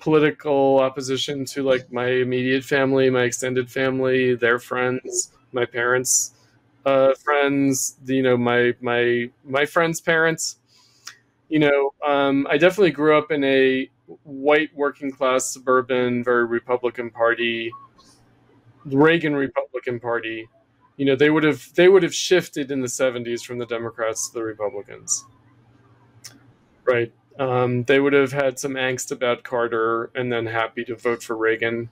political opposition to like my immediate family, my extended family, their friends, my parents' uh, friends, you know, my my my friends' parents. You know, um, I definitely grew up in a white working class suburban, very Republican Party, Reagan Republican Party you know they would have they would have shifted in the 70s from the democrats to the republicans. Right? Um, they would have had some angst about carter and then happy to vote for reagan.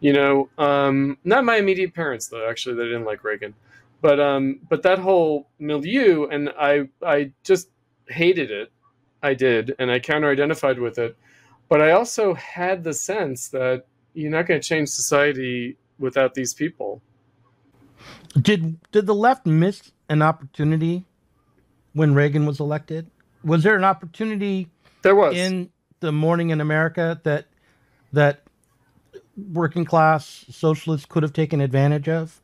You know um, not my immediate parents though actually they didn't like reagan. But um, but that whole milieu and i i just hated it. I did and i counter identified with it. But i also had the sense that you're not going to change society without these people Did did the left miss an opportunity when Reagan was elected? Was there an opportunity there was in the morning in America that that working class socialists could have taken advantage of?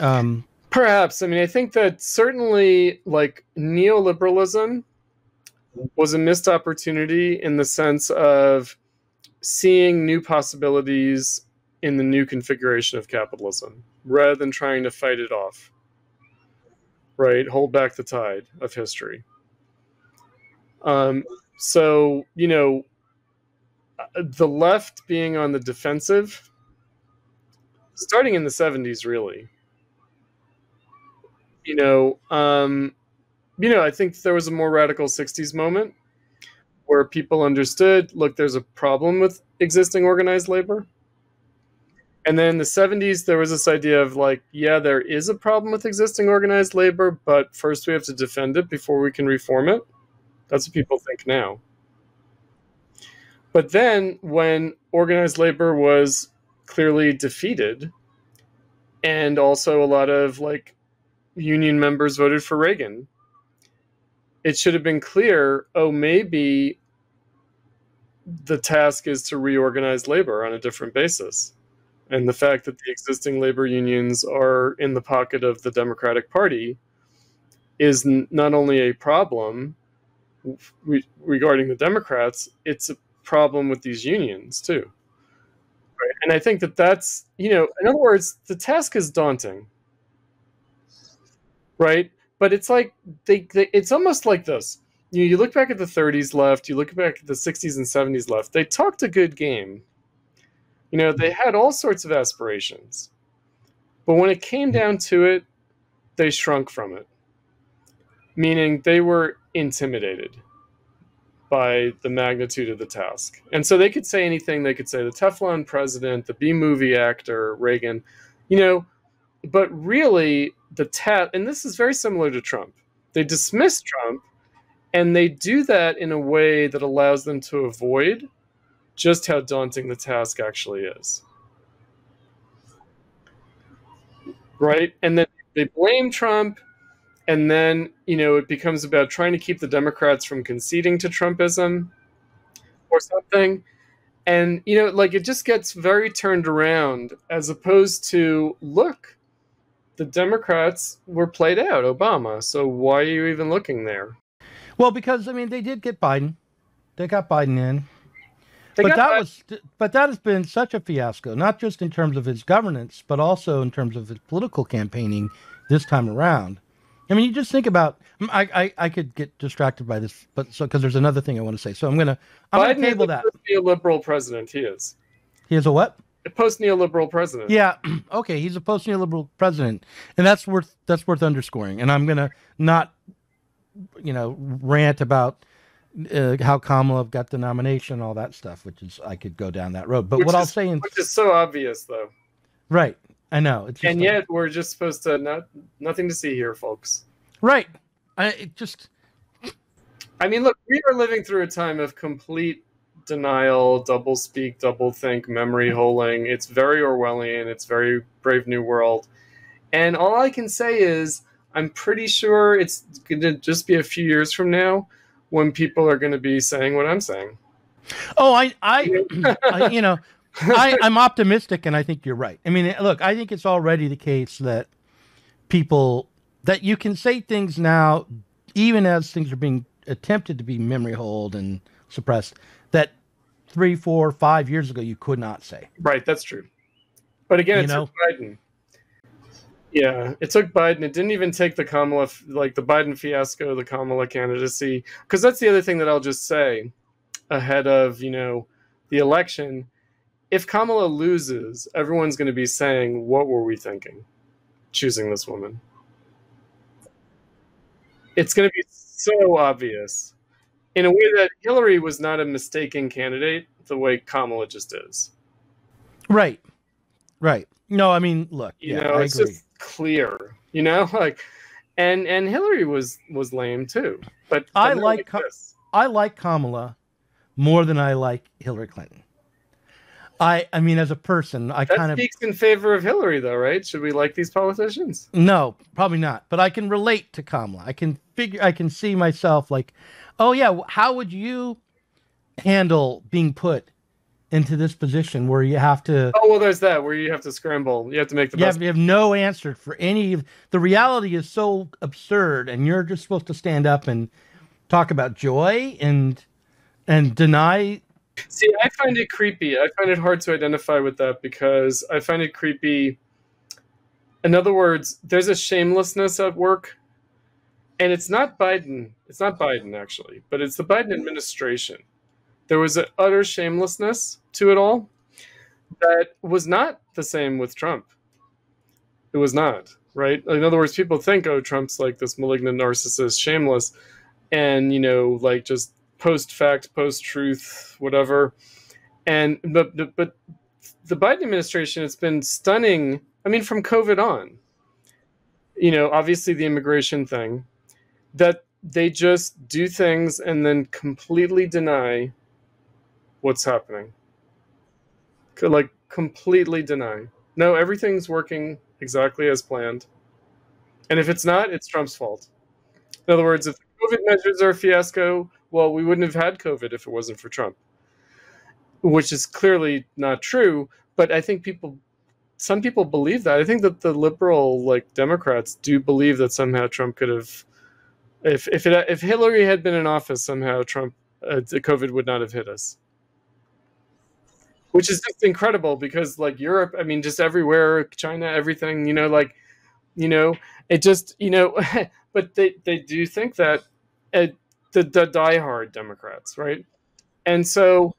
Um, Perhaps. I mean, I think that certainly, like, neoliberalism was a missed opportunity in the sense of seeing new possibilities in the new configuration of capitalism rather than trying to fight it off. Right? Hold back the tide of history. Um, so, you know, uh, the left being on the defensive, starting in the 70s, really you know, um, you know, I think there was a more radical '60s moment where people understood, look, there's a problem with existing organized labor. And then in the 70s, there was this idea of like, yeah, there is a problem with existing organized labor, but first we have to defend it before we can reform it. That's what people think now. But then when organized labor was clearly defeated, and also a lot of like union members voted for Reagan. It should have been clear oh, maybe the task is to reorganize labor on a different basis. And the fact that the existing labor unions are in the pocket of the Democratic Party is not only a problem re- regarding the Democrats, it's a problem with these unions too. Right? And I think that that's, you know, in other words, the task is daunting. right? But it's like they, they it's almost like this. You, know, you look back at the 30s left, you look back at the 60s and 70s left. They talked a good game. You know, they had all sorts of aspirations. But when it came down to it, they shrunk from it. Meaning they were intimidated by the magnitude of the task. And so they could say anything. They could say the Teflon president, the B movie actor, Reagan, you know, but really the task, and this is very similar to Trump. They dismiss Trump and they do that in a way that allows them to avoid just how daunting the task actually is. Right? And then they blame Trump and then you know it becomes about trying to keep the democrats from conceding to trumpism or something and you know like it just gets very turned around as opposed to look the democrats were played out obama so why are you even looking there Well, because I mean, they did get Biden. They got Biden in. They but that Biden- was but that has been such a fiasco, not just in terms of his governance, but also in terms of his political campaigning this time around. I mean, you just think about. I I, I could get distracted by this, but so because there's another thing I want to say, so I'm gonna I'm Biden gonna table is a that. neoliberal president he is He is a what? a post neoliberal president Yeah, <clears throat> okay, he's a post neoliberal president, and that's worth that's worth underscoring. And I'm gonna not, you know, rant about uh, how Kamala got the nomination, all that stuff, which is I could go down that road. But Which what I'll say, in, which is so obvious though right, I know, it's and yet we're just supposed to not nothing to see here folks right. I it just I mean, look, we are living through a time of complete denial, double speak, double think, memory holing. It's very Orwellian. It's very Brave New World. And all I can say is, I'm pretty sure it's going to just be a few years from now when people are going to be saying what I'm saying. Oh, I, I, <laughs> I you know, I, I'm optimistic, and I think you're right. I mean, look, I think it's already the case that people that you can say things now, even as things are being attempted to be memory hold and suppressed, that three, four, five years ago you could not say. Right, that's true. But again, You it know? Biden. Yeah, it took Biden. It didn't even take the Kamala, like the Biden fiasco, the Kamala candidacy. Because that's the other thing that I'll just say ahead of, you know, the election. If Kamala loses, everyone's going to be saying, what were we thinking choosing this woman? It's going to be so obvious in a way that Hillary was not a mistaken candidate the way Kamala just is. Right, right. No, I mean, look, you yeah, know I agree. just clear you know <laughs> like and and hillary was was lame too but, I like Ka- I like Kamala more than I like Hillary Clinton. I, I mean, as a person, I that kind of speaks in favor of hillary though right should we like these politicians No, probably not. But I can relate to Kamala. I can figure. I can see myself like, oh yeah, how would you handle being put into this position where you have to? oh well there's that where you have to scramble you have to make the You best have, you have no answer for any of the reality is so absurd, and you're just supposed to stand up and talk about joy and and deny. see i find it creepy i find it hard to identify with that because i find it creepy in other words there's a shamelessness at work and it's not biden it's not biden actually but it's the biden administration there was an utter shamelessness to it all that was not the same with trump. It was not right? In other words people think oh trump's like this malignant narcissist shameless and you know like just post fact post truth whatever. And but but, the biden administration it's been stunning i mean from covid on. You know obviously the immigration thing that they just do things and then completely deny what's happening. Like completely deny. No everything's working exactly as planned. And if it's not it's trump's fault. In other words if the covid measures are a fiasco well we wouldn't have had covid if it wasn't for trump. Which is clearly not true but i think people some people believe that. I think that the liberal like democrats do believe that somehow trump could have if if it, if hillary had been in office somehow trump uh, covid would not have hit us which is just incredible because like europe i mean just everywhere china everything you know like You know, it just you know, <laughs> but they they do think that uh, the the diehard Democrats, right? And so,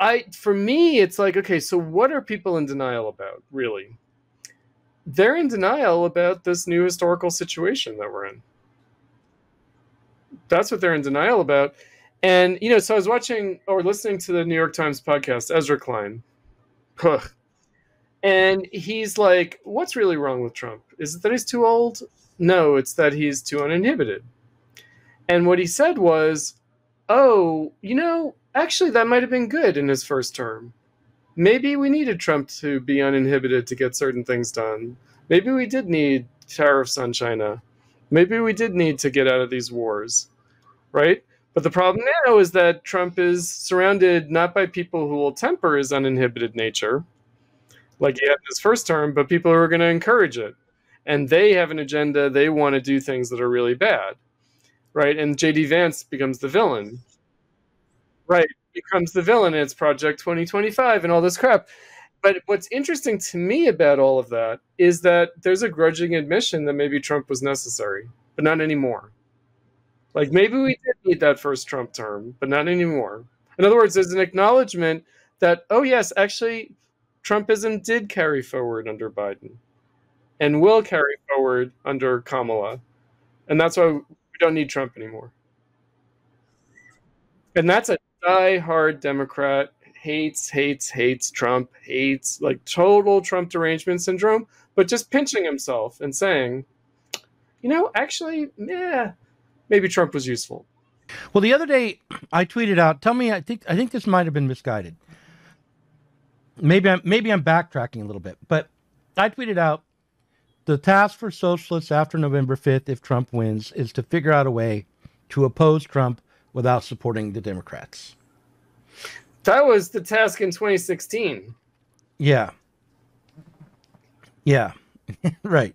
I for me, it's like okay, so what are people in denial about, really? They're in denial about this new historical situation that we're in. That's what they're in denial about. And you know, so I was watching or listening to the New York Times podcast, Ezra Klein. Ugh. And he's like, What's really wrong with Trump? Is it that he's too old? No, it's that he's too uninhibited. And what he said was, Oh, you know, actually, that might have been good in his first term. Maybe we needed Trump to be uninhibited to get certain things done. Maybe we did need tariffs on China. Maybe we did need to get out of these wars, right? But the problem now is that Trump is surrounded not by people who will temper his uninhibited nature, like he had in his first term, but people who are going to encourage it. And they have an agenda. They want to do things that are really bad, right? And JD Vance becomes the villain, right? Becomes the villain. And it's Project 2025 and all this crap. But what's interesting to me about all of that is that there's a grudging admission that maybe Trump was necessary, but not anymore. Like maybe we did need that first Trump term, but not anymore. In other words, there's an acknowledgement that, oh, yes, actually, Trumpism did carry forward under Biden and will carry forward under Kamala. And that's why we don't need Trump anymore. And that's a die-hard Democrat, hates, hates, hates Trump, hates like total Trump derangement syndrome, but just pinching himself and saying, you know, actually, yeah, maybe Trump was useful. Well, the other day I tweeted out. Tell me, I think I think this might have been misguided. Maybe I'm maybe I'm backtracking a little bit, but I tweeted out the task for socialists after November 5th, if Trump wins, is to figure out a way to oppose Trump without supporting the Democrats. That was the task in 2016. Yeah. Yeah. <laughs> right.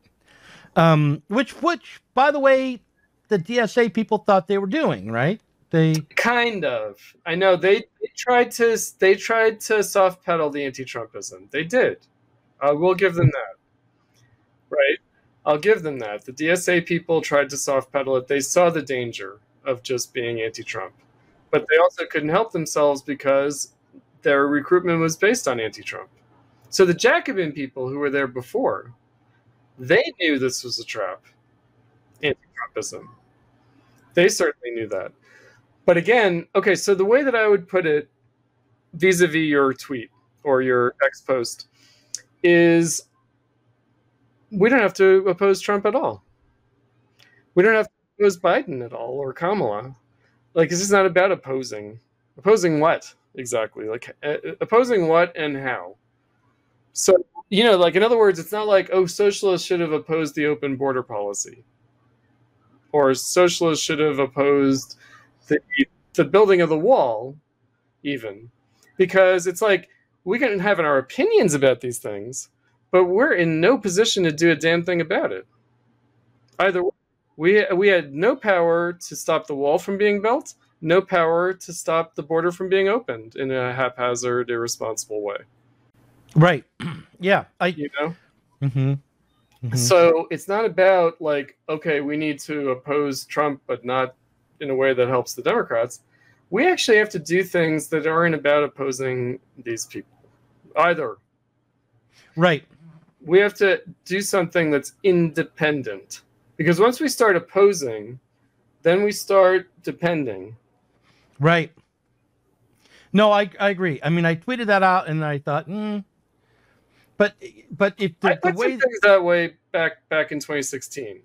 Um, which, which, by the way, the DSA people thought they were doing, right? They kind of. I know they, they tried to they tried to soft pedal the anti-Trumpism. They did. I will give them that. Right. I'll give them that. The DSA people tried to soft pedal it. They saw the danger of just being anti-Trump, but they also couldn't help themselves because their recruitment was based on anti-Trump. So the Jacobin people who were there before, they knew this was a trap, anti-Trumpism. They certainly knew that. But again, okay, so the way that I would put it vis a vis your tweet or your ex post is we don't have to oppose Trump at all. We don't have to oppose Biden at all or Kamala. Like, this is not about opposing. Opposing what exactly? Like, uh, opposing what and how? So, you know, like, in other words, it's not like, oh, socialists should have opposed the open border policy or socialists should have opposed the, the building of the wall, even. Because it's like we can have our opinions about these things, but we're in no position to do a damn thing about it. Either we we had no power to stop the wall from being built, no power to stop the border from being opened in a haphazard, irresponsible way. Right. <clears throat> yeah. I. You know. Mm-hmm. Mm-hmm. So it's not about like, okay, we need to oppose Trump, but not in a way that helps the Democrats. We actually have to do things that aren't about opposing these people either. Right. We have to do something that's independent. Because once we start opposing, then we start depending. Right. No, I, I agree. I mean, I tweeted that out and I thought, hmm, but but if the, I put the way things that way back back in 2016,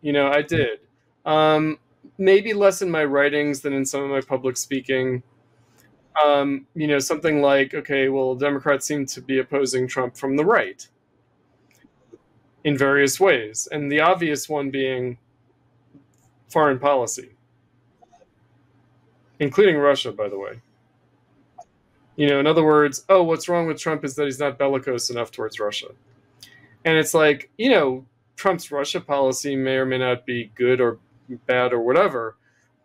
you know, I did. Um, maybe less in my writings than in some of my public speaking. Um, you know, something like, okay, well, Democrats seem to be opposing Trump from the right in various ways, and the obvious one being foreign policy, including Russia, by the way. You know, in other words, oh, what's wrong with Trump is that he's not bellicose enough towards Russia. And it's like, you know, Trump's Russia policy may or may not be good or bad or whatever,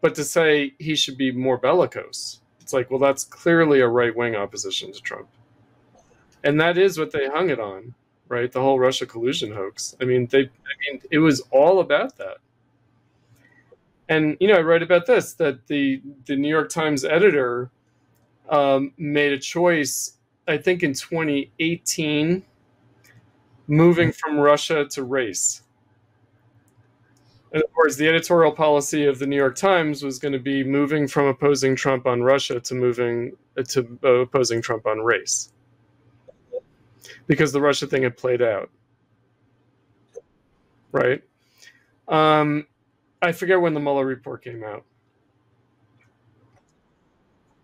but to say he should be more bellicose, it's like, well, that's clearly a right wing opposition to Trump. And that is what they hung it on, right? The whole Russia collusion hoax. I mean, they, I mean, it was all about that. And you know, I write about this that the the New York Times editor um, made a choice, I think, in 2018, moving from Russia to race. And of course, the editorial policy of the New York Times was going to be moving from opposing Trump on Russia to moving uh, to uh, opposing Trump on race, because the Russia thing had played out, right? Um, I forget when the Mueller report came out.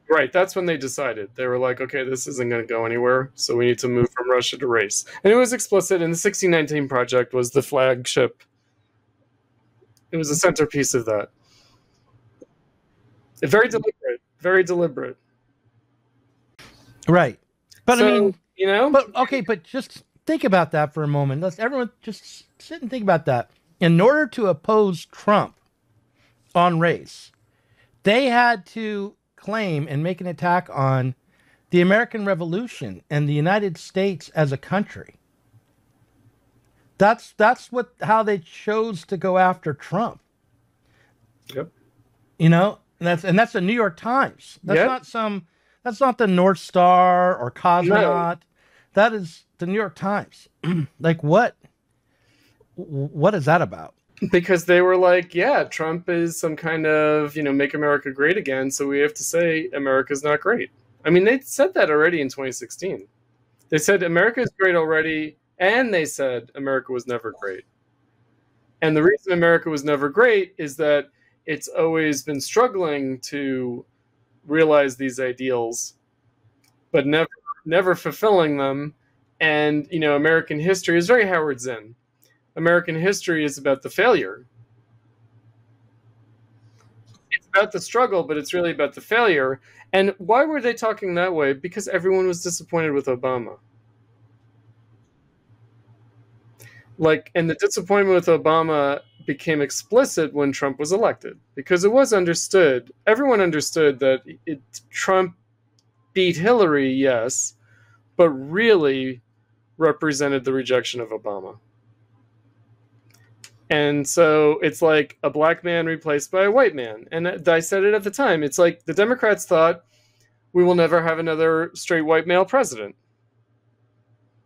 Right, that's when they decided. They were like, okay, this isn't going to go anywhere, so we need to move from Russia to race. And it was explicit, and the 1619 Project was the flagship. It was a centerpiece of that. Very deliberate, very deliberate. Right. But so, I mean, you know, but okay, but just think about that for a moment. Let's everyone just sit and think about that. In order to oppose Trump on race, they had to claim and make an attack on the American Revolution and the United States as a country. That's that's what how they chose to go after Trump. Yep. You know, and that's and that's the New York Times. That's Yep. not some that's not the North Star or Cosmonaut. That is the New York Times. <clears throat> like what what is that about? Because they were like, yeah, Trump is some kind of, you know, make America great again, so we have to say America's not great. I mean, they said that already in 2016. They said America is great already, and they said America was never great. And the reason America was never great is that it's always been struggling to realize these ideals, but never never fulfilling them. And you know, American history is very Howard Zinn. American history is about the failure. It's about the struggle, but it's really about the failure. And why were they talking that way? Because everyone was disappointed with Obama. Like, and the disappointment with Obama became explicit when Trump was elected because it was understood. Everyone understood that it, Trump beat Hillary, yes, but really represented the rejection of Obama. And so it's like a black man replaced by a white man. And I said it at the time. It's like the Democrats thought we will never have another straight white male president.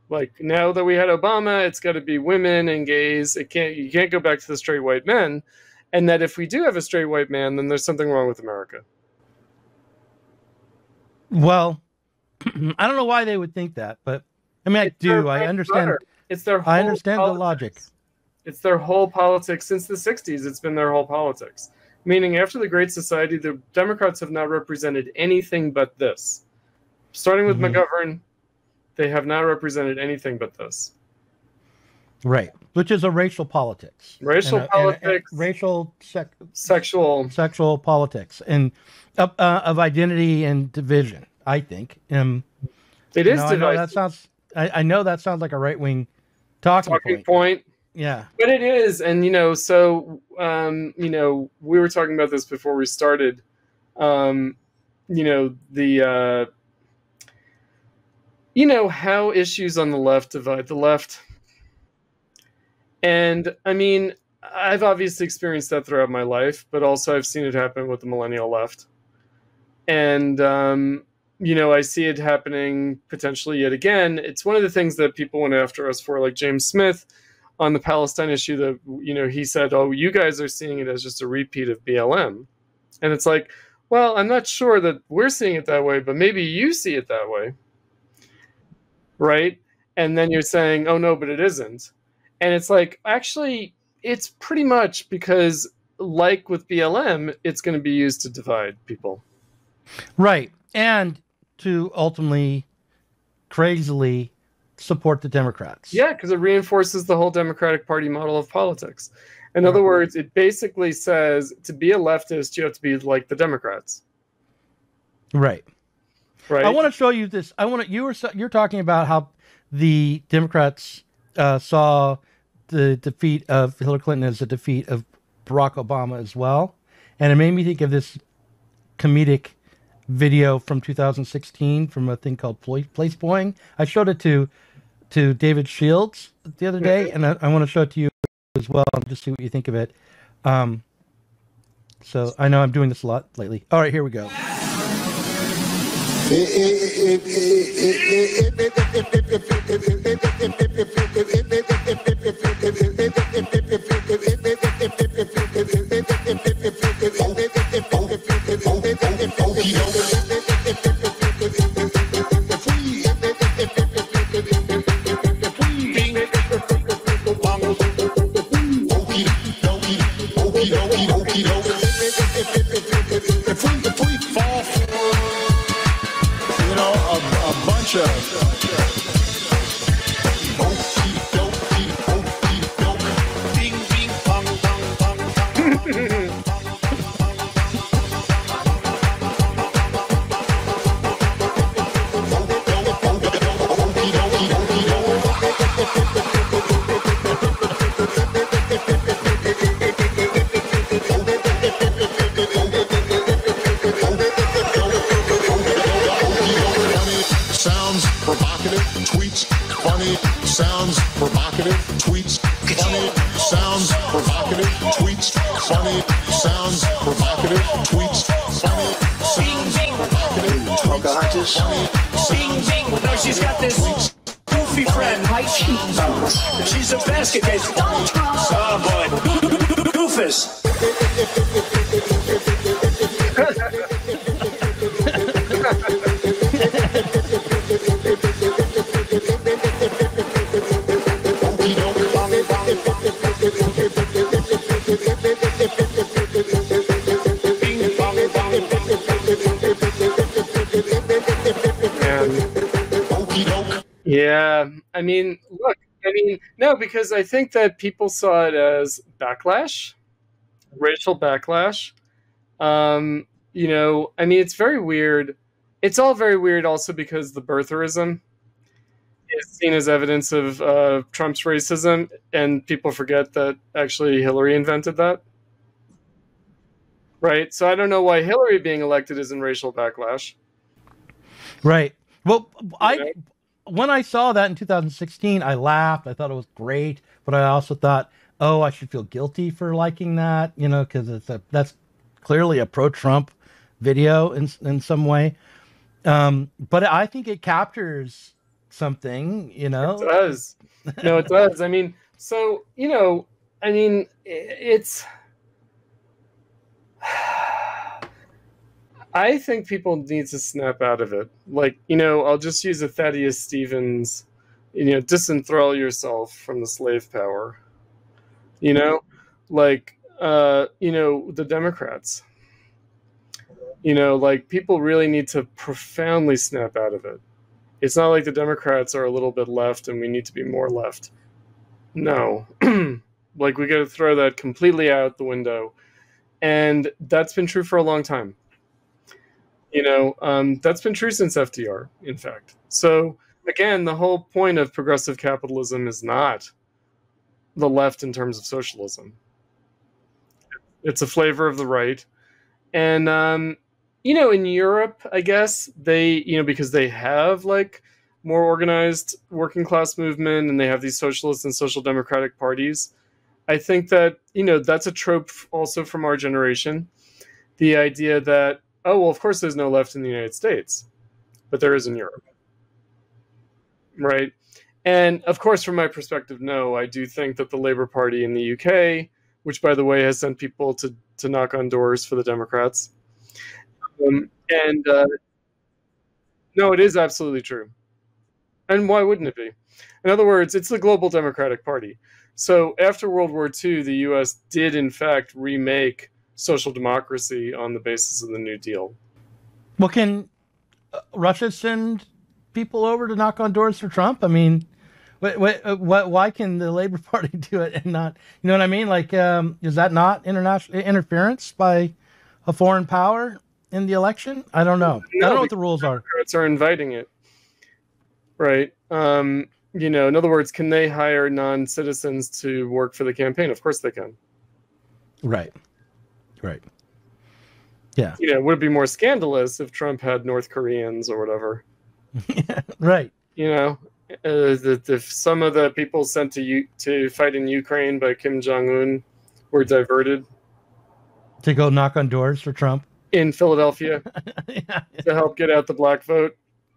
Like now that we had Obama, it's got to be women and gays. It can't you can't go back to the straight white men. And that if we do have a straight white man, then there's something wrong with America. Well, <clears throat> I don't know why they would think that, but I mean, I It's their do. I understand. butter. It's their whole I understand the logic. It's their whole politics since the 60s. It's been their whole politics. Meaning, after the Great Society, the Democrats have not represented anything but this. Starting with Mhm. McGovern, they have not represented anything but this. Right. Which is a racial politics. Racial And a- and a- and politics. racial sec- Sexual. sexual politics and uh, uh, of identity and division, I think. Um, It is know, I know that sounds I, I know that sounds like a right wing talking, Talking point. point. Yeah. But it is, and you know, so um, you know, we were talking about this before we started. Um, you know, the uh, you know how issues on the left divide the left, and I mean, I've obviously experienced that throughout my life, but also I've seen it happen with the millennial left, and um, you know, I see it happening potentially yet again. It's one of the things that people went after us for, like James Smith on the Palestine issue that you know he said, "Oh, you guys are seeing it as just a repeat of BLM," and it's like, well, I'm not sure that we're seeing it that way, but maybe you see it that way, right? And then you're saying, "Oh no, but it isn't," and it's like, actually, it's pretty much because, like with BLM, it's going to be used to divide people. Right. And to ultimately crazily support the Democrats. Yeah, because it reinforces the whole Democratic Party model of politics. In other words, it basically says to be a leftist, you have to be like the Democrats, Right. right? I want to show you this. I want to. You were you're talking about how the Democrats uh, saw the defeat of Hillary Clinton as a defeat of Barack Obama as well, and it made me think of this comedic video from 2016 from a thing called Pla- Place Boying. I showed it to to David Shields the other day, and I, I want to show it to you as well, and just see what you think of it. Um, so I know I'm doing this a lot lately. All right, here we go. A because I think that people saw it as backlash, racial backlash. Um, you know, I mean, it's very weird. It's all very weird also because the birtherism is seen as evidence of uh, Trump's racism, and people forget that actually Hillary invented that. Right? So I don't know why Hillary being elected is in racial backlash. Right. Well, I when I saw that in 2016, I laughed. I thought it was great, but I also thought, oh, I should feel guilty for liking that, you know, because it's a that's clearly a pro-Trump video in in some way. Um, but I think it captures something, you know. It does. No, it does. I mean, so you know, I mean, it's. I think people need to snap out of it. Like, you know, I'll just use a Thaddeus Stevens, you know, disenthrall yourself from the slave power. You know, like, uh, you know, the Democrats. You know, like people really need to profoundly snap out of it. It's not like the Democrats are a little bit left and we need to be more left. No. <clears throat> like we got to throw that completely out the window. And that's been true for a long time. You know, um, that's been true since FDR, in fact. So, again, the whole point of progressive capitalism is not the left in terms of socialism, it's a flavor of the right. And, um, you know, in Europe, I guess they, you know, because they have like more organized working class movement and they have these socialist and social democratic parties. I think that, you know, that's a trope also from our generation. The idea that, oh, well, of course there's no left in the United States, but there is in Europe. Right. And of course, from my perspective, no, I do think that the Labour Party in the UK, which by the way has sent people to, to knock on doors for the Democrats, um, and uh, no, it is absolutely true. And why wouldn't it be? In other words, it's the global Democratic Party. So after World War II, the US did, in fact, remake social democracy on the basis of the New Deal. Well, can uh, Russia send people over to knock on doors for Trump? I mean, what, what, what, why can the Labor <laughs> Party do it and not? You know what I mean? Like, um, is that not international interference by a foreign power in the election? I don't know. I don't know what the rules are. Democrats are inviting it, right? Um, you know, in other words, can they hire non-citizens to work for the campaign? Of course they can. Right. Right. Yeah. You know, would it be more scandalous if Trump had North Koreans or whatever? <laughs> right. You know, uh, that if some of the people sent to U- to fight in Ukraine by Kim Jong Un were diverted To go knock on doors for Trump. in Philadelphia <laughs> yeah, to help get out the black vote.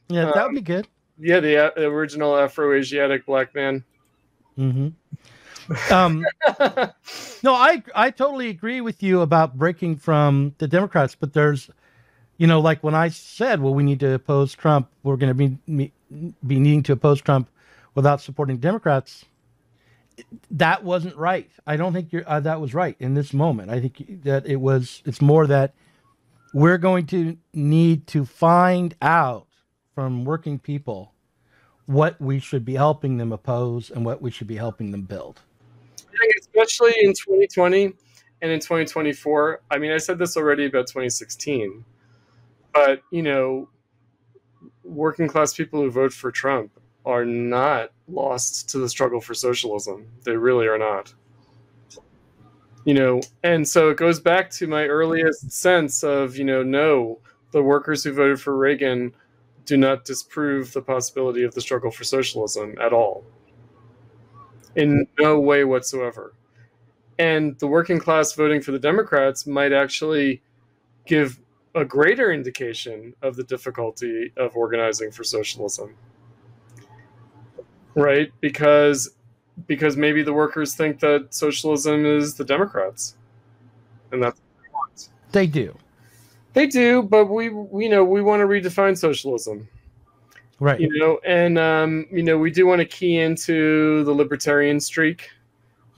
yeah, that would Um, be good. Yeah, the uh, original Afro-Asiatic black man. hmm Um, <laughs> no, I I totally agree with you about breaking from the Democrats, but there's, you know, like when I said, well, we need to oppose Trump, we're going to be be needing to oppose Trump without supporting Democrats. That wasn't right. I don't think you're, uh, that was right in this moment. I think that it was. It's more that we're going to need to find out from working people what we should be helping them oppose and what we should be helping them build. Especially in 2020 and in 2024. I mean, I said this already about 2016, but you know, working class people who vote for Trump are not lost to the struggle for socialism. They really are not. You know, and so it goes back to my earliest sense of, you know, no, the workers who voted for Reagan do not disprove the possibility of the struggle for socialism at all in no way whatsoever. And the working class voting for the Democrats might actually give a greater indication of the difficulty of organizing for socialism. Right? Because because maybe the workers think that socialism is the Democrats. And that's what they want. They do. They do, but we you know, we want to redefine socialism Right. you know and um, you know we do want to key into the libertarian streak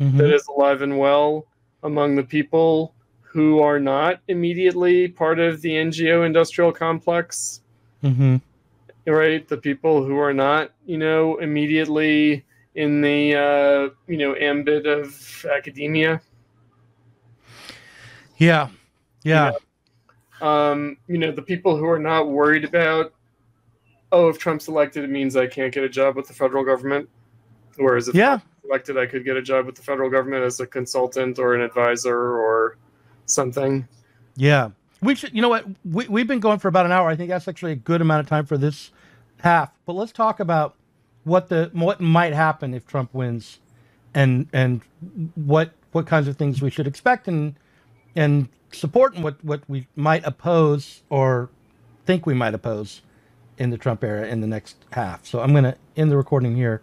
Mhm. that is alive and well among the people who are not immediately part of the ngo industrial complex Mhm. right the people who are not you know immediately in the uh, you know ambit of academia Yeah. Yeah. um, you know the people who are not worried about oh if trump's elected it means i can't get a job with the federal government whereas if Yeah. Elected i could get a job with the federal government as a consultant or an advisor or something Yeah. We should, you know what? We, we've been going for about an hour. I think that's actually a good amount of time for this half. But let's talk about what the what might happen if Trump wins, and and what what kinds of things we should expect and and support, and what what we might oppose or think we might oppose in the Trump era in the next half. So I'm going to end the recording here.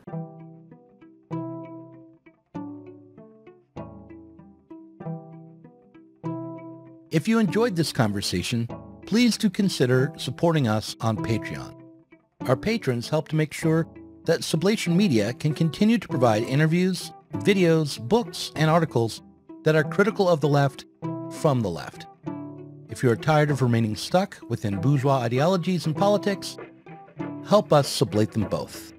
If you enjoyed this conversation, please do consider supporting us on Patreon. Our patrons help to make sure that Sublation Media can continue to provide interviews, videos, books, and articles that are critical of the left from the left. If you are tired of remaining stuck within bourgeois ideologies and politics, help us sublate them both.